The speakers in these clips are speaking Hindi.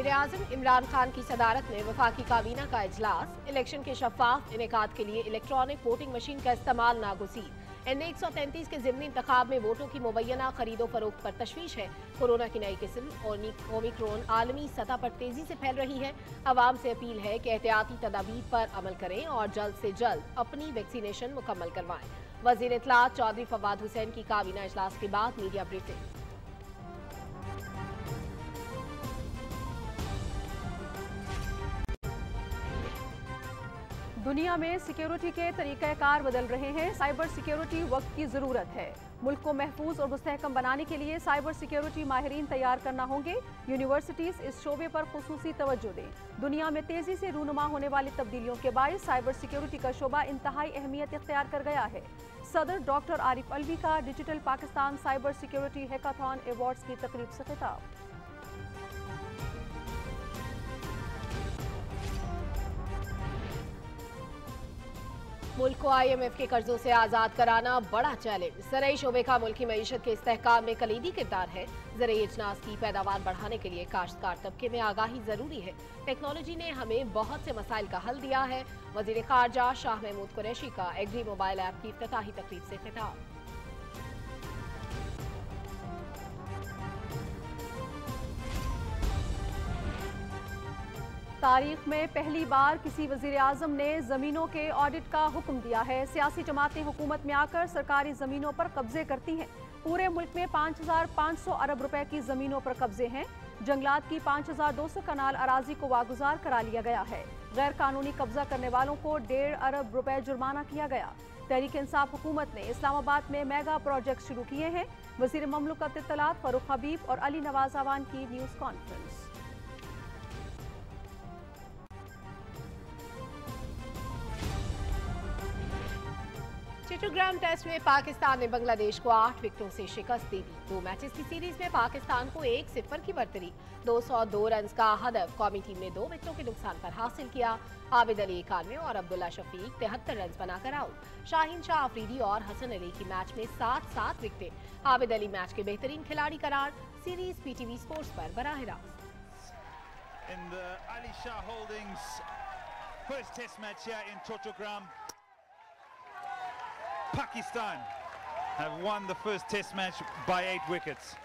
वज़ीर अजम इमरान खान की सदारत में वफाकी काबीना का अजलास इलेक्शन के शफाफ इनका के लिए इलेक्ट्रॉनिक वोटिंग मशीन का इस्तेमाल नागुजीर एन एक सौ तैंतीस के जिमनी इंतब में वोटों की मुबैना, खरीदो फरोख्त पर तशवीश है। कोरोना की नई किस्म और ओमिक्रोन आलमी सतह पर तेज़ी से फैल रही है। आवाम से अपील है कि एहतियाती तदाबीर पर अमल करें और जल्द से जल्द अपनी वैक्सीनेशन मुकम्मल करवाएँ। वज़ीर इतला चौधरी फवाद हुसैन की काबीना अजलास के बाद मीडिया ब्रीफिंग। दुनिया में सिक्योरिटी के तरीक़ाकार बदल रहे हैं। साइबर सिक्योरिटी वक्त की ज़रूरत है। मुल्क को महफूज और मुस्तकम बनाने के लिए साइबर सिक्योरिटी माहरीन तैयार करना होंगे। यूनिवर्सिटीज़ इस शोबे पर खसूसी तवज्जो दें। दुनिया में तेज़ी से रूनुमा होने वाली तब्दीलियों के बायस साइबर सिक्योरिटी का शोबा इंतहाई अहमियत इख्तियार कर गया है। सदर डॉक्टर आरिफ अलवी का digital Pakistan cyber security hackathon awards की तकरीब से खिताब। मुल्क को आईएमएफ के कर्जों से आज़ाद कराना बड़ा चैलेंज। ज़रिए शोबे का मुल्की मीशत के इस्तेकाम में कलीदी किरदार है। ज़रिए अजनास की पैदावार बढ़ाने के लिए काश्तकार तबके में आगाही ज़रूरी है। टेक्नोलॉजी ने हमें बहुत से मसाइल का हल दिया है। वज़ीर खारजा शाह महमूद कुरैशी का एग्री मोबाइल ऐप की इफ्ताही तकरीब से खिताब। तारीख में पहली बार किसी वज़ीर आज़म ने जमीनों के ऑडिट का हुक्म दिया है। सियासी जमातें हुकूमत में आकर सरकारी जमीनों पर कब्जे करती हैं। पूरे मुल्क में 5,500 अरब रुपए की जमीनों पर कब्जे हैं। जंगलात की 5,200 कनाल अराजी को वागुजार करा लिया गया है। गैर कानूनी कब्जा करने वालों को डेढ़ अरब रुपए जुर्माना किया गया। तहरीक इंसाफ हुकूमत ने इस्लामाबाद में मेगा प्रोजेक्ट शुरू किए हैं। वज़ीर ममलकत इतलात फरूख हबीब और अली नवाज़ अवान की न्यूज़ कॉन्फ्रेंस। चिट्टोग्राम टेस्ट में पाकिस्तान ने बांग्लादेश को आठ विकेटों से शिकस्त दे दी। मैचेस की सीरीज़ में पाकिस्तान को एक सिफर की बढ़तरी 202 रन का हदफ कौमी टीम ने दो विकेटों के नुकसान पर हासिल किया। आबिद अली इक्यानवे और अब्दुल्ला शफीक तिहत्तर रन बनाकर आउट। शाहीन शाह, अफरीदी और हसन अली की मैच में सात सात विकेटें। आबिद अली मैच के बेहतरीन खिलाड़ी करार, सीरीज़ पीटीवी स्पोर्ट्स पर बराह रास्त. Pakistan have won the first test match by eight wickets.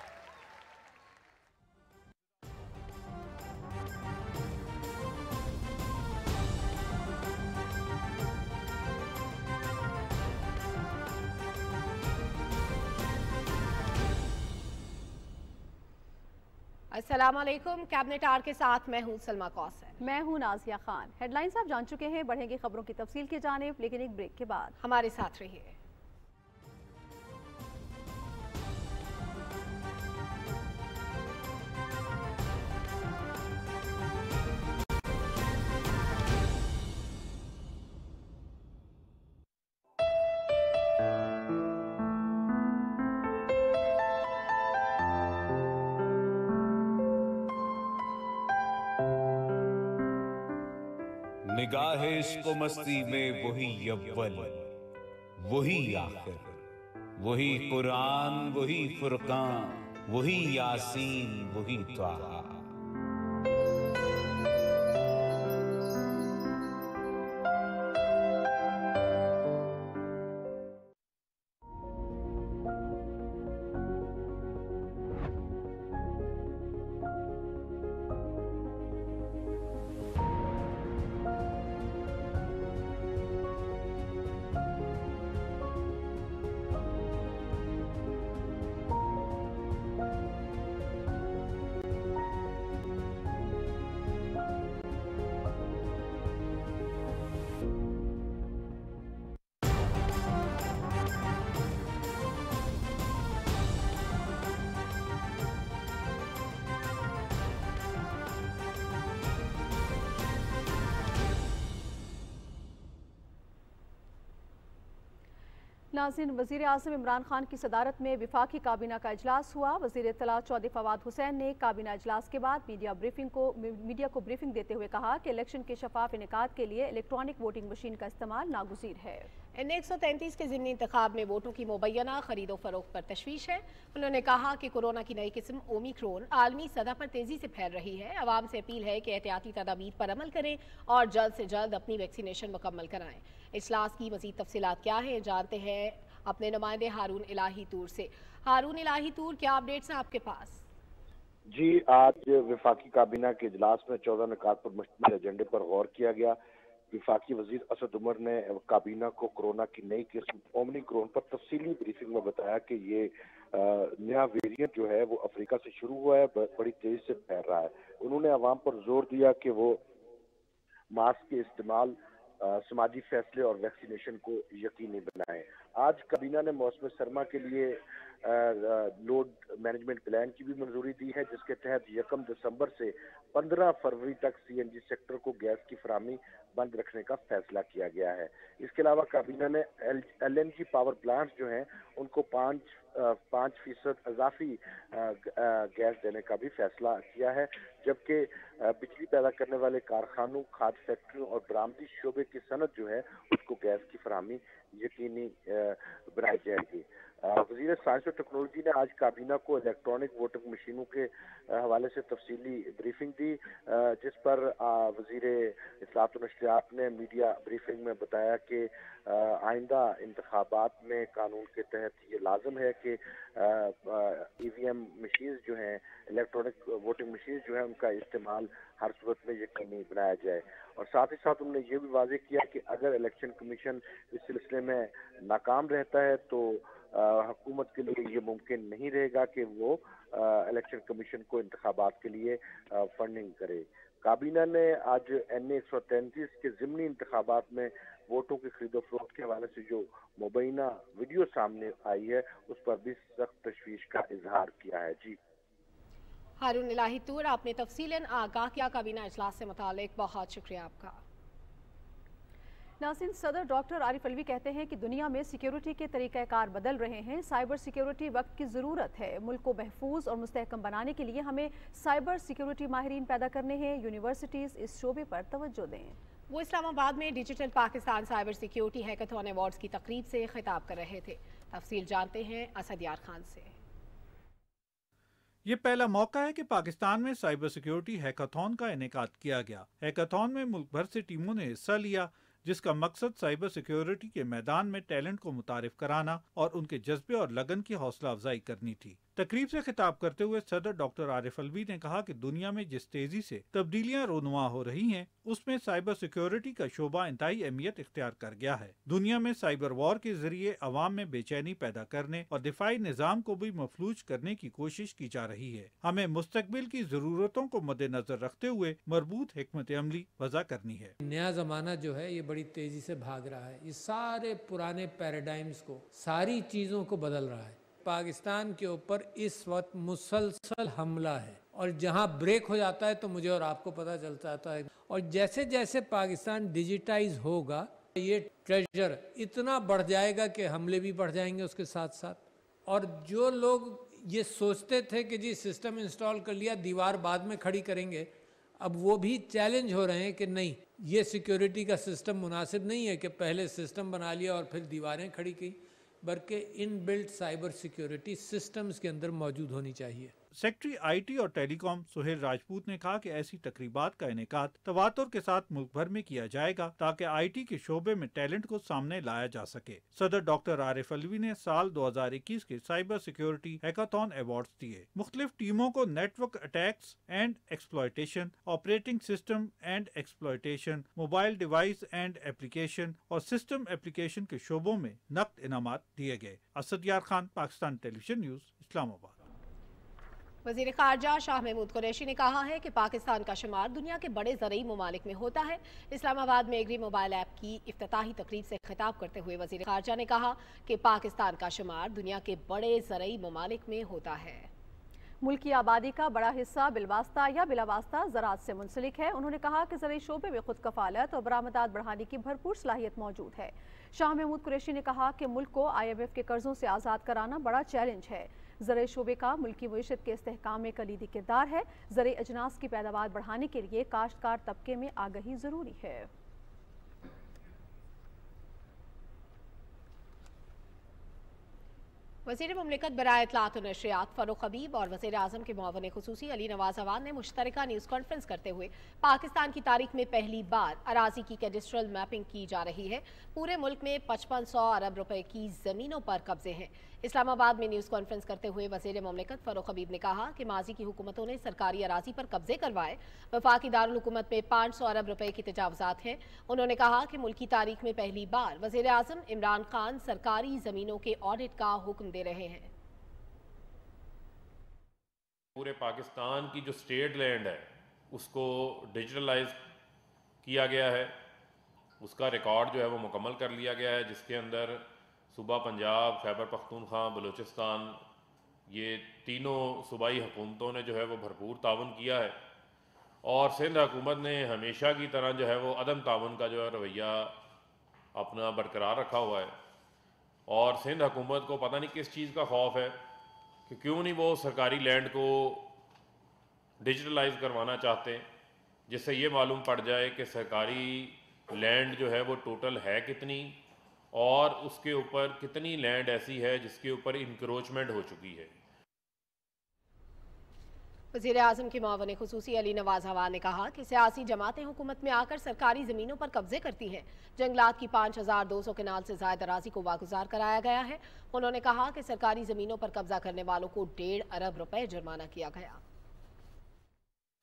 अस्सलाम वालेकुम कैबिनेट आर के साथ मैं हूँ सलमा कौसर। मैं हूँ नाजिया खान। हेडलाइंस आप जान चुके हैं बढ़ेंगे खबरों की तफसील की जानेब लेकिन एक ब्रेक के बाद। हमारे साथ रहिए। निगाह इसको मस्ती में वही यव्वल वही आखिर, वही कुरान, वही फुरकान, वही यासीन, वही त्वाहा। नाजिन वज़ीर अजम इमरान खान की सदारत में विफाकी काबीना का अजलास हुआ। वज़ीर इतला चौधरी फवाद हुसैन ने काबीना अजलास के बाद मीडिया ब्रीफिंग को, मीडिया को ब्रीफिंग देते हुए कहा कि इलेक्शन के शफाफ इनका के लिए इलेक्ट्रॉनिक वोटिंग मशीन का इस्तेमाल नागजीर है। एन एक सौ तैंतीस के ज़मनी इंतब में वोटों की मुबैना, खरीदो फरोख्त पर तशवीश है। उन्होंने कहा कि कोरोना की नई किस्म ओमिक्रोन आलमी सतह पर तेज़ी से फैल रही है। आवाम से अपील है कि एहतियाती तदाबीर पर अमल करें और जल्द से जल्द अपनी वैक्सीनेशन मुकम्मल कराएँ। इजलास की मजीद तफसीत क्या है, जानते हैं अपने नुमाइंदे हारून इलाही तूर से। हारून इलाही तूर, क्या अपडेट्स हैं आपके पास? जी, आज विफाकी काबीना के इजलास में चौदह निकात पर मुश्तमिल एजेंडे पर गौर किया गया। विफाकी वज़ीर असद उमर ने काबीना को कोरोना की नई किस्म ओमनी क्रोन पर तफसीली ब्रीफिंग में बताया कि ये नया वेरिएंट जो है वो अफ्रीका से शुरू हुआ है बड़ी तेज़ी से फैल रहा है। उन्होंने आवाम पर ज़ोर दिया कि वो मास्क के इस्तेमाल समाजी फैसले और वैक्सीनेशन को यकीनी बनाएँ। आज काबीना ने मौसम सरमा के लिए लोड मैनेजमेंट प्लान की भी मंजूरी दी है, जिसके तहत यकम दिसंबर से 15 फरवरी तक सीएनजी सेक्टर को गैस की फरामी बंद रखने का फैसला किया गया है। इसके अलावा काबीना ने L N G power plant जो हैं, उनको पाँच पाँच फ़ीसद अजाफी गैस देने का भी फैसला किया है, जबकि बिजली पैदा करने वाले कारखानों, खाद फैक्ट्रियों और बरामदी शोबे की सनत जो है, उसको गैस की फरहमी यकीनी बनाई जाएगी। वज़ीर साइंस और टेक्नोलॉजी ने आज काबीना को इलेक्ट्रॉनिक वोटिंग मशीनों के हवाले से तफसीली ब्रीफिंग दी जिस पर वज़ीर इस्लात नशरियात ने मीडिया ब्रीफिंग में बताया कि आइंदा इंतबात में कानून के तहत ये लाजम है कि ई वी एम मशीन जो हैं, इलेक्ट्रॉनिक वोटिंग मशीन जो है, उनका इस्तेमाल हर सूरत में यकीनी बनाया जाए। और साथ ही साथ उन्होंने ये भी वाजे किया कि अगर इलेक्शन कमीशन इस सिलसिले में नाकाम रहता है तो हुकूमत के लिए ये मुमकिन नहीं रहेगा कि वो इलेक्शन कमीशन को इंतबात के लिए फंडिंग करे। काबीना ने आज एन ए एक सौ तैंतीस के ज़मनी इंतबात में वोटों की खरीदो फरोख्त के हवाले से जो मुबैना वीडियो सामने आई है, उस पर भी सख्त तशवीश का इजहार किया है। जी। हारून इलाही तूर, आपने तफसीला आगाह किया। काबीना अजलास से मुतालिक बहुत शुक्रिया आपका। नासिन सदर डॉक्टर आरिफ अलवी कहते हैं कि दुनिया में सिक्योरिटी के तरीक़ाकार बदल रहे हैं। साइबर सिक्योरिटी वक्त की ज़रूरत है। मुल्क को महफूज और मुस्तकम बनाने के लिए हमें साइबर सिक्योरिटी माहरीन पैदा करने हैं। यूनिवर्सिटीज़ इस शोबे पर तवज्जो दें। वो इस्लामाबाद में digital Pakistan cyber security hackathon awards की तकरीब से खिताब कर रहे थे। तफसील जानते हैं असद यार खान से। ये पहला मौका है कि पाकिस्तान में साइबर सिक्योरिटी हैकाथॉन का इनका किया गया। हैकाथॉन में मुल्क भर से टीमों ने हिस्सा लिया। जिसका मकसद साइबर सिक्योरिटी के मैदान में टैलेंट को मुतारफ कराना और उनके जज्बे और लगन की हौसला अफजाई करनी थी। तकरीब से खिताब करते हुए सदर डॉक्टर आरिफ अलवी ने कहा कि दुनिया में जिस तेज़ी से तब्दीलियाँ रोनुमा हो रही हैं, उसमें साइबर सिक्योरिटी का शोबा इंतई अहमियत इख्तियार कर गया है। दुनिया में साइबर वॉर के ज़रिए अवाम में बेचैनी पैदा करने और दिफाई निज़ाम को भी मफलूज करने की कोशिश की जा रही है। हमें मुस्तबिल की जरूरतों को मद्देनजर रखते हुए मरबूत हमत अमली वजह करनी है। नया जमाना जो है ये बड़ी तेज़ी से भाग रहा है। ये सारे पुराने पैराडाइम्स को सारी चीज़ों को बदल रहा है। पाकिस्तान के ऊपर इस वक्त मुसलसल हमला है। और जहाँ ब्रेक हो जाता है तो मुझे और आपको पता चल जाता है। और जैसे जैसे पाकिस्तान डिजिटाइज होगा, ये ट्रेजर इतना बढ़ जाएगा कि हमले भी बढ़ जाएँगे उसके साथ साथ और जो लोग ये सोचते थे कि जी सिस्टम इंस्टॉल कर लिया, दीवार बाद में खड़ी करेंगे, अब वो भी चैलेंज हो रहे हैं कि नहीं, ये सिक्योरिटी का सिस्टम मुनासिब नहीं है कि पहले सिस्टम बना लिया और फिर दीवारें खड़ी की। बल्कि in built cyber security systems के अंदर मौजूद होनी चाहिए। सेक्रेटरी आईटी और टेलीकॉम सुहेल राजपूत ने कहा कि ऐसी तकरीबात का इनका तवातुर के साथ मुल्क भर में किया जाएगा ताकि आईटी के शोबे में टैलेंट को सामने लाया जा सके। सदर डॉक्टर आरिफ अलवी ने साल 2021 के साइबर सिक्योरिटी हैकाथॉन अवार्ड दिए। मुख्तलिफ़ टीमों को network attacks and exploitation, operating system and exploitation, mobile device and application और सिस्टम एप्लीकेशन के शोबों में नकद इनाम दिए गए। Asad Yar Khan, Pakistan television news, Islamabad. वज़ीर खारजा शाह महमूद कुरैशी ने कहा है कि पाकिस्तान का शुमार दुनिया के बड़े ज़रिए ममालिक में होता है। इस्लामाबाद में एग्री मोबाइल ऐप की अफ्ताही तकरीब से खिताब करते हुए वज़ीर खारजा ने कहा कि पाकिस्तान का शुमार दुनिया के बड़े ज़रिए ममालिक में होता है। मुल्क की आबादी का बड़ा हिस्सा बिलवास्ता या बिलावास्ता ज़रात से मुंसलिक है। उन्होंने कहा कि ज़रिए शोबे में खुद कफालत और बरामदात बढ़ाने की भरपूर सलाहियत मौजूद है। शाह महमूद कुरैशी ने कहा कि मुल्क को आई एम एफ़ के कर्जों से आज़ाद कराना बड़ा चैलेंज है। ज़र शोबे का मुल्की मीशत के इसकाम में कलीदी किरदार है। ज़र अजनास की पैदावार बढ़ाने के लिए काश्तकार तबके में आगही ज़रूरी है। वज़ीर ममलिकत बरए इतलात नशरियात फ़रूख हबीब और वजी अजम के मुआवन खसूसी अली नवाज़ अवान ने मुश्तर न्यूज़ कॉन्फ्रेंस करते हुए पाकिस्तान की तारीख में पहली बार अराजी की कैडिस्ट्रल मैपिंग की जा रही है। पूरे मुल्क में पचपन सौ अरब रुपए की ज़मीनों पर कब्जे हैं। इस्लामाबाद में न्यूज़ कॉन्फ्रेंस करते हुए वज़ीर ममलिकत फ़रूख हबीब ने कहा कि माजी की हुकूमतों ने सरकारी अराजी पर कब्जे करवाए। वफाकी दारकूमत में पाँच सौ अरब रुपये की तजावजात हैं। उन्होंने कहा कि मुल्क की तारीख में पहली बार वज़ीर अजम इमरान खान सरकारी ज़मीनों के ऑडिट का हुक्म दे रहे हैं। पूरे पाकिस्तान की जो स्टेट लैंड है, उसको डिजिटलाइज किया गया है। उसका रिकॉर्ड जो है वो मुकम्मल कर लिया गया है, जिसके अंदर सूबा पंजाब, खैबर पख्तूनख्वा, बलूचिस्तान, ये तीनों सूबाई हुकूमतों ने जो है वो भरपूर ताउन किया है। और सिंध हुकूमत ने हमेशा की तरह जो है वो अदम ताउन का जो है रवैया अपना बरकरार रखा हुआ है। और सिंध हुकूमत को पता नहीं किस चीज़ का खौफ है कि क्यों नहीं वो सरकारी लैंड को डिजिटलाइज करवाना चाहते जिससे ये मालूम पड़ जाए कि सरकारी लैंड जो है वो टोटल है कितनी और उसके ऊपर कितनी लैंड ऐसी है जिसके ऊपर इंक्रोचमेंट हो चुकी है। वज़ीर अजम के मावन खसूसी अली नवाज़ हवा ने कहा कि सियासी जमातें हुकूमत में आकर सरकारी ज़मीनों पर कब्जे करती हैं। जंगलात की पाँच हज़ार दो सौ केनाल से जायद अराजी को वागुजार कराया गया है। उन्होंने कहा कि सरकारी ज़मीनों पर कब्जा करने वालों को डेढ़ अरब रुपए जुर्माना किया गया।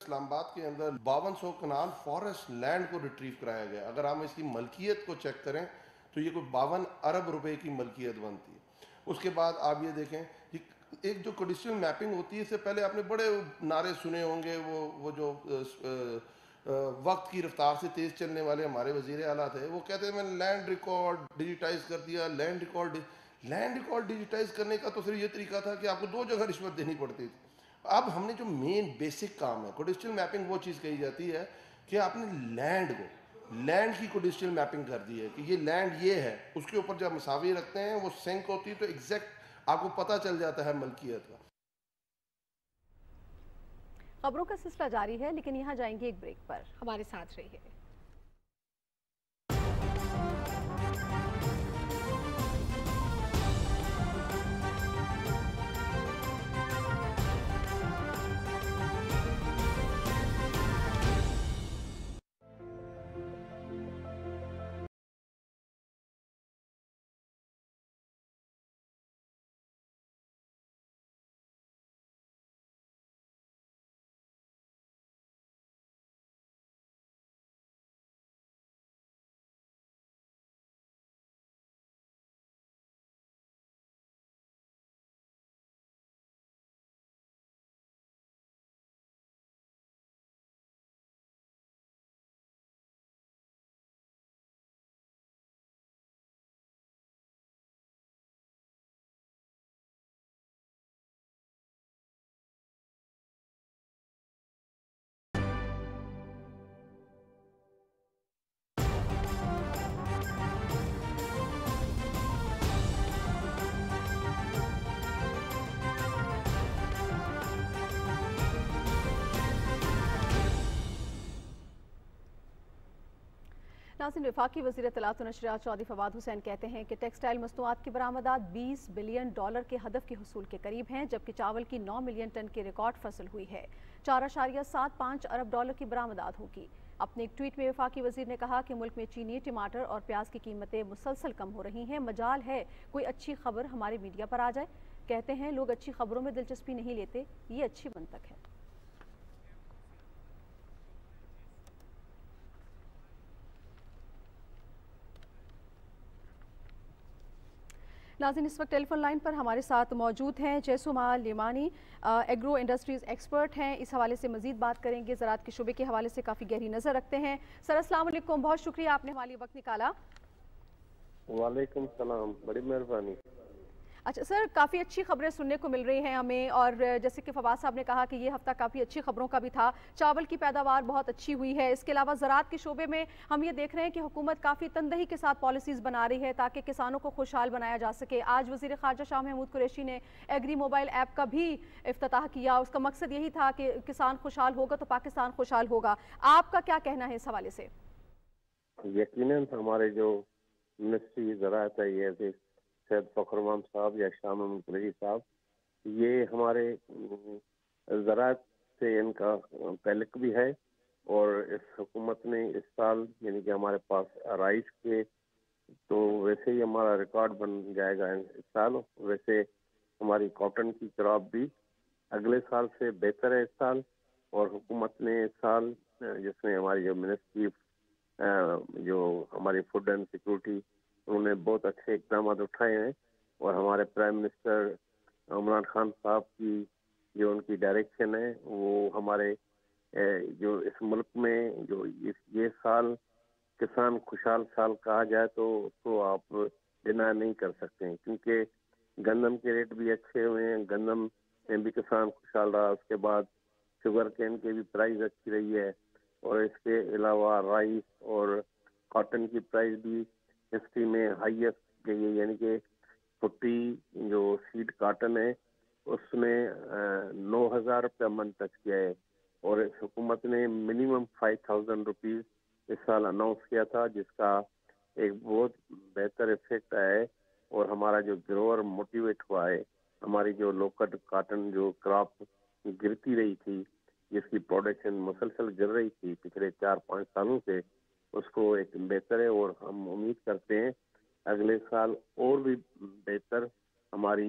इस्लामाबाद के अंदर बावन सौ कनाल फॉरेस्ट लैंड को रिट्रीव कराया गया। अगर हम इसकी मलकियत को चेक करें तो ये कोई बावन अरब रुपए की मलकियत बनती है। उसके बाद आप ये देखें कि एक जो कोडिशनल मैपिंग होती है, इससे पहले आपने बड़े नारे सुने होंगे, वो वो जो वक्त की रफ्तार से तेज़ चलने वाले हमारे वज़ीर अला थे वो कहते हैं, मैंने लैंड रिकॉर्ड डिजिटाइज कर दिया land record land record digitise करने का तो सिर्फ़ ये तरीका था कि आपको दो जगह रिश्वत देनी पड़ती थी। अब हमने जो मेन बेसिक काम है कोडिशनल मैपिंग वो चीज़ कही जाती है कि आपने लैंड को लैंड की को डिजिटल मैपिंग कर दी है कि ये लैंड ये है, उसके ऊपर जब मसावी रखते हैं, वो सेंक होती है तो एग्जैक्ट आपको पता चल जाता है मलकियत का। खबरों का सिलसिला जारी है, लेकिन यहाँ जाएँगे एक ब्रेक पर। हमारे साथ रहिए। नाजिन विफाकी वजी तलात नशरियात चौधरी फवाद हुसैन कहते हैं कि टेक्सटाइल मसनूआत की बरामदात 20 बिलियन डॉलर के हदफ के हसूल के करीब हैं, जबकि चावल की 9 मिलियन टन की रिकॉर्ड फ़सल हुई है। चार अशारिया सात पाँच अरब डॉलर की बरामदात होगी। अपने एक ट्वीट में विफाकी वज़ीर ने कहा कि मुल्क में चीनी, टमाटर और प्याज की कीमतें मुसलसल कम हो रही हैं। मजाल है, कोई अच्छी खबर हमारे मीडिया पर आ जाए। कहते हैं, लोग अच्छी खबरों में दिलचस्पी नहीं लेते, ये अच्छी बनतक है। नाजिन, इस वक्त टेलीफोन लाइन पर हमारे साथ मौजूद हैं जैसुमा लिमानी एग्रो इंडस्ट्रीज़ एक्सपर्ट हैं। इस हवाले से मजीद बात करेंगे। ज़रात के शुबे के हवाले से काफ़ी गहरी नज़र रखते हैं। सर असलम बहुत शुक्रिया, आपने हमारे वक्त निकाला। वालेकुम सलाम। बड़ी मेहरबानी। अच्छा सर, काफ़ी अच्छी खबरें सुनने को मिल रही हैं हमें, और जैसे कि फवाद साहब ने कहा कि ये हफ़्ता काफ़ी अच्छी खबरों का भी था। चावल की पैदावार बहुत अच्छी हुई है। इसके अलावा ज़रात के शोबे में हम ये देख रहे हैं कि हुकूमत काफ़ी तंदही के साथ पॉलिसीज़ बना रही है ताकि किसानों को खुशहाल बनाया जा सके। आज वजी खारजा शाह महमूद कुरैशी ने एग्री मोबाइल ऐप का भी अफ्ताह किया। उसका मकसद यही था कि किसान खुशहाल होगा तो पाकिस्तान खुशहाल होगा। आपका क्या कहना है इस हवाले से? यकीन हमारे जो मिनिस्ट्री ज़रात है, ये सैद फखरमान साहब या शाह महमूद कुरैशी साहब, ये हमारे ज़रात से इनका तलक भी है और इस हुकूमत ने इस साल, यानी कि हमारे पास राइस के तो वैसे ही हमारा रिकॉर्ड बन जाएगा इस साल। वैसे हमारी कॉटन की क्रॉप भी अगले साल से बेहतर है इस साल और हुकूमत ने इस साल जिसमें हमारी जो मिनिस्ट्री जो हमारी फ़ूड एंड सिक्योरिटी उन्होंने बहुत अच्छे इकदाम उठाए हैं और हमारे प्राइम मिनिस्टर इमरान खान साहब की जो उनकी डायरेक्शन है, वो हमारे जो इस मुल्क में जो इस, ये साल किसान खुशहाल साल कहा जाए तो उसको आप डिना नहीं कर सकते हैं। क्योंकि गंदम के रेट भी अच्छे हुए हैं गंदम में भी किसान खुशहाल रहा, उसके बाद शुगर केन की भी प्राइस अच्छी रही है और इसके अलावा राइस और कॉटन की प्राइस भी हिस्ट्री में हाईएस्ट गई है यानी कि फुट्टी जो सीड काटन है, उसमें नौ हज़ार रुपया मन टच किया है। और इस हुकूमत ने मिनिमम फाइव थाउज़ेंड रुपीज़ इस साल अनाउंस किया था, जिसका एक बहुत बेहतर इफ़ेक्ट है और हमारा जो ग्रोअर मोटिवेट हुआ है, हमारी जो लोकल काटन जो क्रॉप गिरती रही थी, जिसकी प्रोडक्शन मुसलसल गिर रही थी पिछले चार पाँच सालों से उसको एक बेहतर है और हम उम्मीद करते हैं अगले साल और भी बेहतर हमारी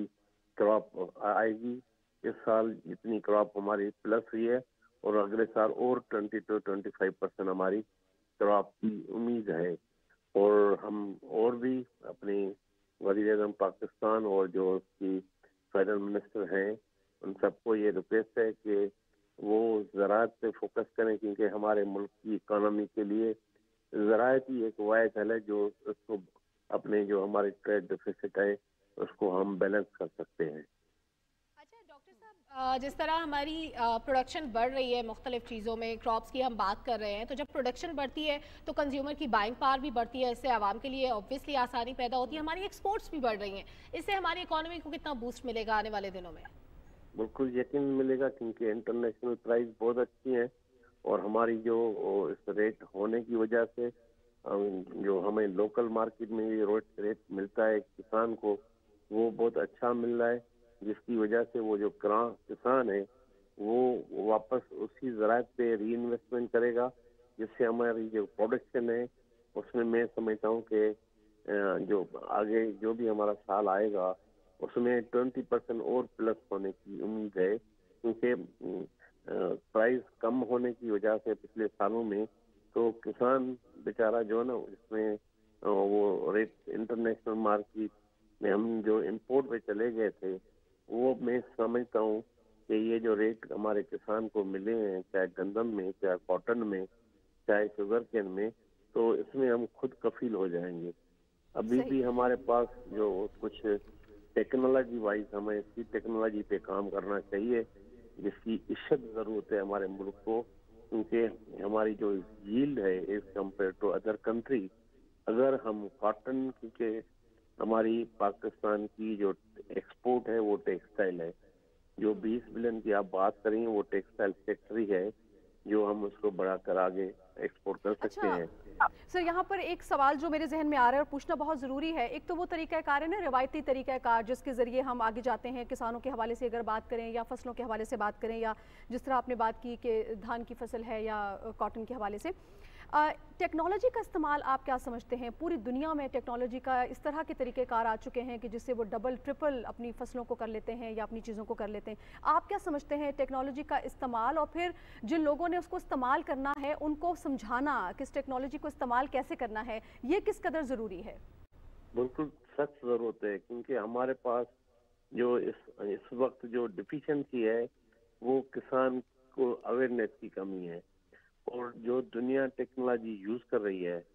क्रॉप आएगी। इस साल जितनी क्रॉप हमारी प्लस हुई है और अगले साल और twenty two, twenty five percent हमारी क्रॉप की उम्मीद है। और हम और भी अपने वज़ीर अजम पाकिस्तान और जो उसकी फेडरल मिनिस्टर हैं, उन सबको ये रिक्वेस्ट है कि वो ज़रात पे फोकस करें, क्योंकि हमारे मुल्क की इकानमी के लिए ज़रात ही एक वायद है जो उसको अपने जो हमारे ट्रेड डिफिसिट है उसको हम बैलेंस कर सकते हैं। जिस तरह हमारी प्रोडक्शन बढ़ रही है मुख्तलिफ़ चीज़ों में क्रॉप्स की हम बात कर रहे हैं तो जब प्रोडक्शन बढ़ती है तो कंज्यूमर की बाइंग पावर भी बढ़ती है। इससे आवाम के लिए ऑब्वियसली आसानी पैदा होती है। हमारी एक्सपोर्ट्स भी बढ़ रही हैं। इससे हमारी इकोनॉमी को कितना बूस्ट मिलेगा आने वाले दिनों में? बिल्कुल यकीन मिलेगा क्योंकि इंटरनेशनल प्राइस बहुत अच्छी है। और हमारी जो इस रेट होने की वजह से जो हमें लोकल मार्केट में ये रोड रेट मिलता है किसान को, वो बहुत अच्छा मिल रहा है, जिसकी वजह से वो जो किसान है, वो वापस उसी ज़रात पे री इन्वेस्टमेंट करेगा, जिससे हमारी जो प्रोडक्शन है, उसमें मैं समझता हूँ कि जो आगे जो भी हमारा साल आएगा, उसमें ट्वेंटी परसेंट और प्लस होने की उम्मीद है, क्योंकि प्राइस कम होने की वजह से पिछले सालों में तो किसान बेचारा जो है ना इसमें वो रेट इंटरनेशनल मार्केट में हम जो इंपोर्ट पे चले गए थे वो मैं समझता हूँ कि ये जो रेट हमारे किसान को मिले हैं चाहे गंदम में चाहे कॉटन में चाहे शुगर केन में तो इसमें हम खुद कफील हो जाएँगे। अभी भी हमारे पास जो कुछ टेक्नोलॉजी वाइज हमें इसी टेक्नोलॉजी पे काम करना चाहिए। जिसकी इज़्ज़त ज़रूरत है हमारे मुल्क को, क्योंकि हमारी जो यील्ड है as compare to other country अगर हम कॉटन के हमारी पाकिस्तान की जो एक्सपोर्ट है, वो टेक्सटाइल है। जो 20 बिलियन की आप बात करें, वो टेक्सटाइल फैक्ट्री है, जो हम उसको बढ़ाकर आगे एक्सपोर्ट कर सकते अच्छा, हैं सर यहाँ पर एक सवाल जो मेरे जहन में आ रहा है और पूछना बहुत ज़रूरी है। एक तो वो तरीक़ाकार है ना रिवायती तरीक़ाकार जिसके ज़रिए हम आगे जाते हैं किसानों के हवाले से अगर बात करें या फ़सलों के हवाले से बात करें या जिस तरह आपने बात की कि धान की फ़सल है या कॉटन के हवाले से। टेक्नोलॉजी का इस्तेमाल आप क्या समझते हैं? पूरी दुनिया में टेक्नोलॉजी का इस तरह के तरीक़ेकार आ चुके हैं कि जिससे वो डबल ट्रिपल अपनी फ़सलों को कर लेते हैं या अपनी चीज़ों को कर लेते हैं। आप क्या समझते हैं टेक्नोलॉजी का इस्तेमाल और फिर जिन लोगों ने उसको इस्तेमाल करना है, उनको समझाना, किस टेक्नोलॉजी को इस्तेमाल कैसे करना है, ये किस कदर ज़रूरी है? बिल्कुल सख्त ज़रूरत है, क्योंकि हमारे पास जो इस इस वक्त जो डिफिशेंसी है, वो किसान को अवेयरनेस की कमी है। और जो दुनिया टेक्नोलॉजी यूज़ कर रही है,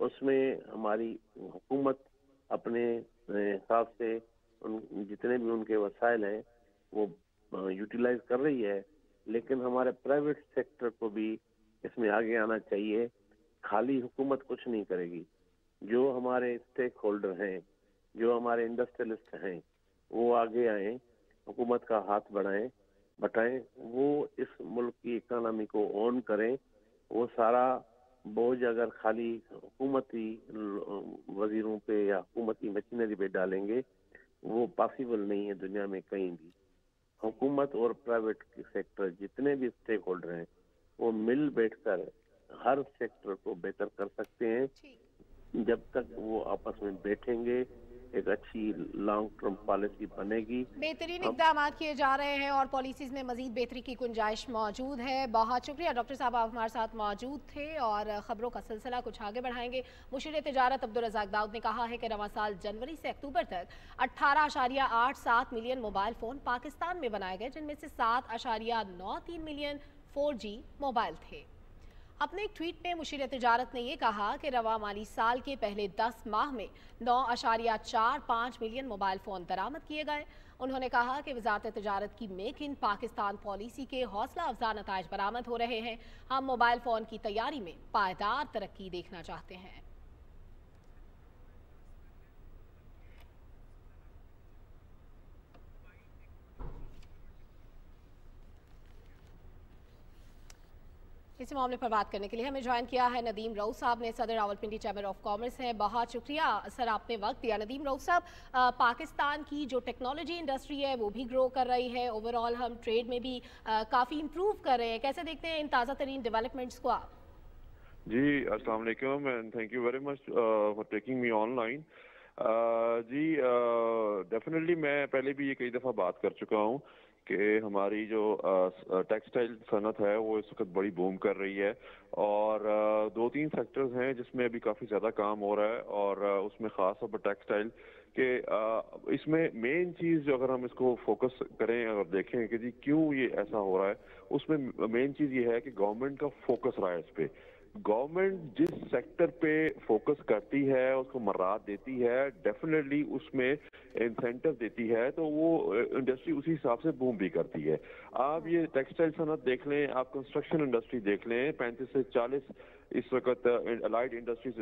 उसमें हमारी हुकूमत अपने हिसाब से उन, जितने भी उनके वसाइल हैं, वो यूटिलाइज कर रही है। लेकिन हमारे प्राइवेट सेक्टर को भी इसमें आगे आना चाहिए। खाली हुकूमत कुछ नहीं करेगी। जो हमारे स्टेक होल्डर हैं, जो हमारे इंडस्ट्रियलिस्ट हैं, वो आगे आए, हुकूमत का हाथ बढ़ाएँ, बटाएँ, वो इस मुल्क की इकोनॉमी को ऑन करें वो सारा बोझ अगर खाली हुकूमती वजीरों पे या हुकूमती मशीनरी पे डालेंगे वो पॉसिबल नहीं है दुनिया में कहीं भी। हुकूमत और प्राइवेट सेक्टर जितने भी स्टेक होल्डर हैं वो मिल बैठकर हर सेक्टर को बेहतर कर सकते हैं। जब तक वो आपस में बैठेंगे एक अच्छी लॉन्ग टर्म पॉलिसी बनेगी। बेहतरीन इकदाम किए जा रहे हैं और पॉलिसीज़ में मजीद बेहतरी की गुंजाइश मौजूद है। बहुत शुक्रिया डॉक्टर साहब आप हमारे साथ मौजूद थे और खबरों का सिलसिला कुछ आगे बढ़ाएँगे। मुशीर तजारत अब्दुल रजाक दाऊद ने कहा है कि रवा साल जनवरी से अक्टूबर तक अट्ठारह आशारिया आठ सात मिलियन मोबाइल फ़ोन पाकिस्तान में बनाए गए जिनमें से सात आशारिया नौ तीन मिलियन फोर जी मोबाइल थे। अपने एक ट्वीट में मुशीर तजारत ने यह कहा कि रवा माली साल के पहले दस माह में नौ अशारिया चार पाँच मिलियन मोबाइल फ़ोन दरामद किए गए। उन्होंने कहा कि वजारत तजारत की मेक इन पाकिस्तान पॉलिसी के हौसला अफजा नतज बरामद हो रहे हैं। हम मोबाइल फ़ोन की तैयारी में पायदार तरक्की देखना चाहते हैं। इसी मामले पर बात करने के लिए हमें ज्वाइन किया है नदीम राउ साहब ने सदर रावलपिंडी चैम्बर ऑफ़ कॉमर्स है। बहुत शुक्रिया सर आपने वक्त दिया। नदीम राउत साहब पाकिस्तान की जो टेक्नोलॉजी इंडस्ट्री है वो भी ग्रो कर रही है। ओवरऑल हम ट्रेड में भी काफ़ी इम्प्रूव कर रहे हैं। कैसे देखते हैं इन ताज़ा तरीन डेवलपमेंट्स को आप? जी अस्सलाम and thank you very much for taking me online ji definitely uh, मैं पहले भी ये कई दफ़ा बात कर चुका हूँ। कि हमारी जो टेक्सटाइल सनत है, वो इस वक्त बड़ी बूम कर रही है। और दो तीन सेक्टर्स हैं जिसमें अभी काफ़ी ज़्यादा काम हो रहा है और उसमें ख़ास तौर पर टेक्सटाइल के इसमें मेन चीज़ जो अगर हम इसको फोकस करें, अगर देखें कि जी क्यों ये ऐसा हो रहा है, उसमें मेन चीज़ ये है कि गवर्नमेंट का फोकस रहा है इस पर गवर्नमेंट जिस सेक्टर पे फोकस करती है, उसको मराहत देती है डेफिनेटली उसमें इंसेंटिव देती है तो वो इंडस्ट्री उसी हिसाब से बूम भी करती है। आप ये टेक्सटाइल सनत देख लें, आप कंस्ट्रक्शन इंडस्ट्री देख लें, पैंतीस से चालीस इस वक्त अलाइड इंडस्ट्रीज़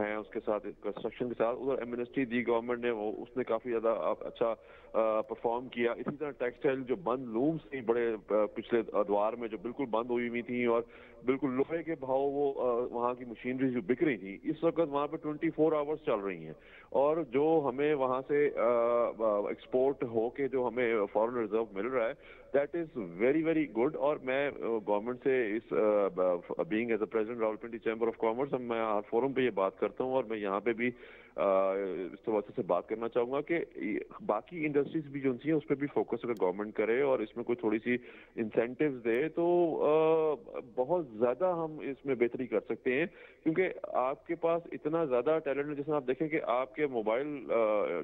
हैं उसके साथ कंस्ट्रक्शन के साथ। उधर एमनेस्टी दी गवर्नमेंट ने वो, उसने काफ़ी ज़्यादा अच्छा परफॉर्म किया। इसी तरह टेक्सटाइल जो बंद लूम्स थी, बड़े पिछले द्वार में जो बिल्कुल बंद हुई हुई थी और बिल्कुल लोहे के भाव वो वहाँ की मशीनरी जो बिक रही थी, इस वक्त वहाँ पे 24 फोर आवर्स चल रही हैं। और जो हमें वहाँ से एक्सपोर्ट हो के जो हमें फॉरन रिज़र्व मिल रहा है that is very very good और मैं गवर्नमेंट से इस being as a president Rawalpindi chamber of commerce मैं फोरम पे ये बात करता हूँ और मैं यहाँ पे भी इस वजह से बात करना चाहूँगा कि बाकी इंडस्ट्रीज़ भी जो हैं उस पर भी फोकस अगर गवर्नमेंट करे और इसमें कोई थोड़ी सी इंसेंटिव दे तो बहुत ज़्यादा हम इसमें बेहतरी कर सकते हैं। क्योंकि आपके पास इतना ज़्यादा टैलेंट है, जैसे आप देखें कि आपके मोबाइल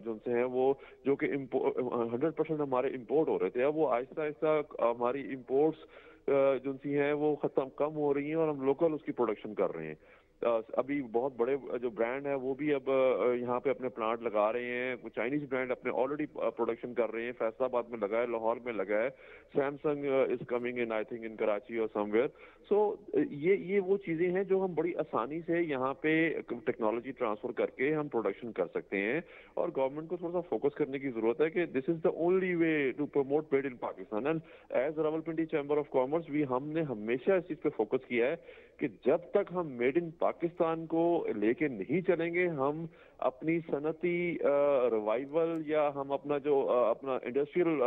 जो हैं, वो जो कि हंड्रेड परसेंट हमारे इम्पोर्ट हो रहे थे। वो आहिस्ता आहिस्ता हमारी इम्पोर्ट्स जो सी हैं, वो खत्म, कम हो रही हैं और हम लोकल उसकी प्रोडक्शन कर रहे हैं। अभी बहुत बड़े जो ब्रांड है, वो भी अब यहाँ पे अपने प्लांट लगा रहे हैं। चाइनीज़ ब्रांड अपने ऑलरेडी प्रोडक्शन कर रहे हैं। फैसलाबाद में लगा है, लाहौर में लगा है। Samsung is coming in I think in Karachi और समवेयर सो ये ये वो चीज़ें हैं जो हम बड़ी आसानी से यहाँ पे टेक्नोलॉजी ट्रांसफ़र करके हम प्रोडक्शन कर सकते हैं। और गवर्नमेंट को थोड़ा सा फोकस करने की ज़रूरत है कि this is the only way to promote paid in Pakistan and as Rawalpindi chamber of commerce भी हमने हमेशा इस चीज़ पे फोकस किया है कि जब तक हम मेड इन पाकिस्तान को लेके नहीं चलेंगे हम अपनी सनती रिवाइवल या हम अपना जो अपना इंडस्ट्रियल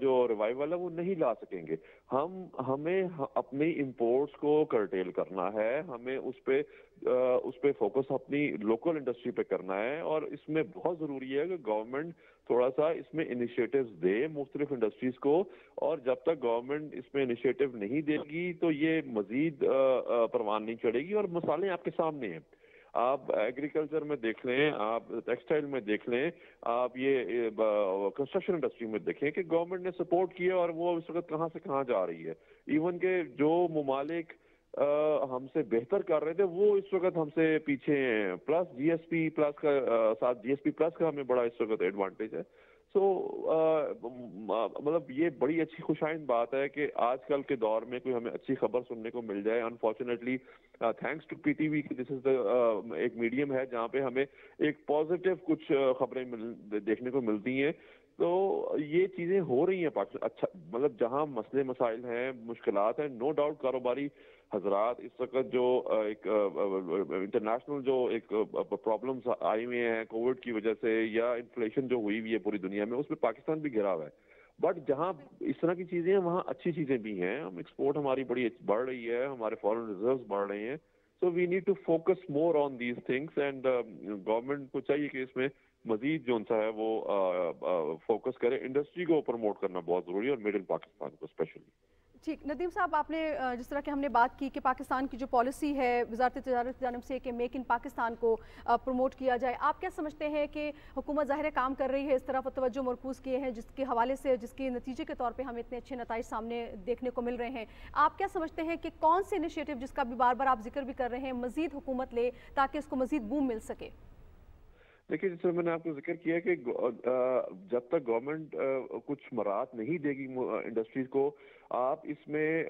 जो रिवाइवल है वो नहीं ला सकेंगे। हम, हमें अपनी इंपोर्ट्स को करटेल करना है, हमें उस पर उस पर फोकस अपनी लोकल इंडस्ट्री पे करना है और इसमें बहुत ज़रूरी है कि गवर्नमेंट थोड़ा सा इसमें इनिशिएटिव्स दे मुख्तलिफ़ इंडस्ट्रीज़ को और जब तक गवर्नमेंट इसमें इनिशिएटिव नहीं देगी तो ये मजीद परवान नहीं चढ़ेगी और मसाले आपके सामने हैं। आप एग्रीकल्चर में देख लें, आप टेक्सटाइल में देख लें, आप ये कंस्ट्रक्शन इंडस्ट्री में देखें कि गवर्नमेंट ने सपोर्ट किया और वो इस वक्त कहाँ से कहाँ जा रही है। इवन के जो ममालिक हमसे बेहतर कर रहे थे, वो इस वक्त हमसे पीछे हैं। प्लस जीएसपी प्लस का साथ जीएसपी प्लस का हमें बड़ा इस वक्त एडवांटेज है। सो मतलब ये बड़ी अच्छी खुशाइन बात है कि आजकल के दौर में कोई हमें अच्छी खबर सुनने को मिल जाए। Unfortunately thanks to PTV this is the एक मीडियम है जहाँ पे हमें एक पॉजिटिव कुछ खबरें देखने को मिलती हैं। तो ये चीज़ें हो रही हैं पाकिस्तान अच्छा मतलब जहाँ मसले मसाइल हैं मुश्किल हैं नो डाउट कारोबारी हजरात, इस वक्त जो एक इंटरनेशनल जो एक प्रॉब्लम्स आई हुई हैं कोविड की वजह से या इन्फ्लेशन जो हुई हुई है पूरी दुनिया में, उसमें पाकिस्तान भी घिरा हुआ है। बट जहाँ इस तरह की चीज़ें हैं, वहाँ अच्छी चीज़ें भी हैं। हम एक्सपोर्ट हमारी बड़ी बढ़ रही है, हमारे फॉरेन रिज़र्व बढ़ रहे हैं। So we need to focus more on these things and government को चाहिए कि इसमें मजीद जो सा है, वो फोकस करे। इंडस्ट्री को प्रमोट करना बहुत ज़रूरी है और मेड इन पाकिस्तान को स्पेशली ठीक, नदीम साहब, आपने जिस तरह की हमने बात की कि पाकिस्तान की जो पॉलिसी है वजारत तजारत की जानब से कि मेक इन पाकिस्तान को प्रमोट किया जाए, आप क्या समझते हैं कि हुकूमत ज़ाहिर काम कर रही है, इस तरफ़ तवज्जो मरकूज़ किए हैं, जिसके हवाले से, जिसके नतीजे के तौर पर हमें इतने अच्छे नतज सामने देखने को मिल रहे हैं, आप क्या समझते हैं कि कौन से इनिशिएटिव जिसका भी बार बार आप ज़िक्र भी कर रहे हैं, मजीद हुकूमत ले ताकि इसको मजीद बूम मिल सके? देखिए जैसे मैंने आपको ज़िक्र किया कि जब तक गवर्नमेंट कुछ मराहत नहीं देगी इंडस्ट्रीज़ को, आप इसमें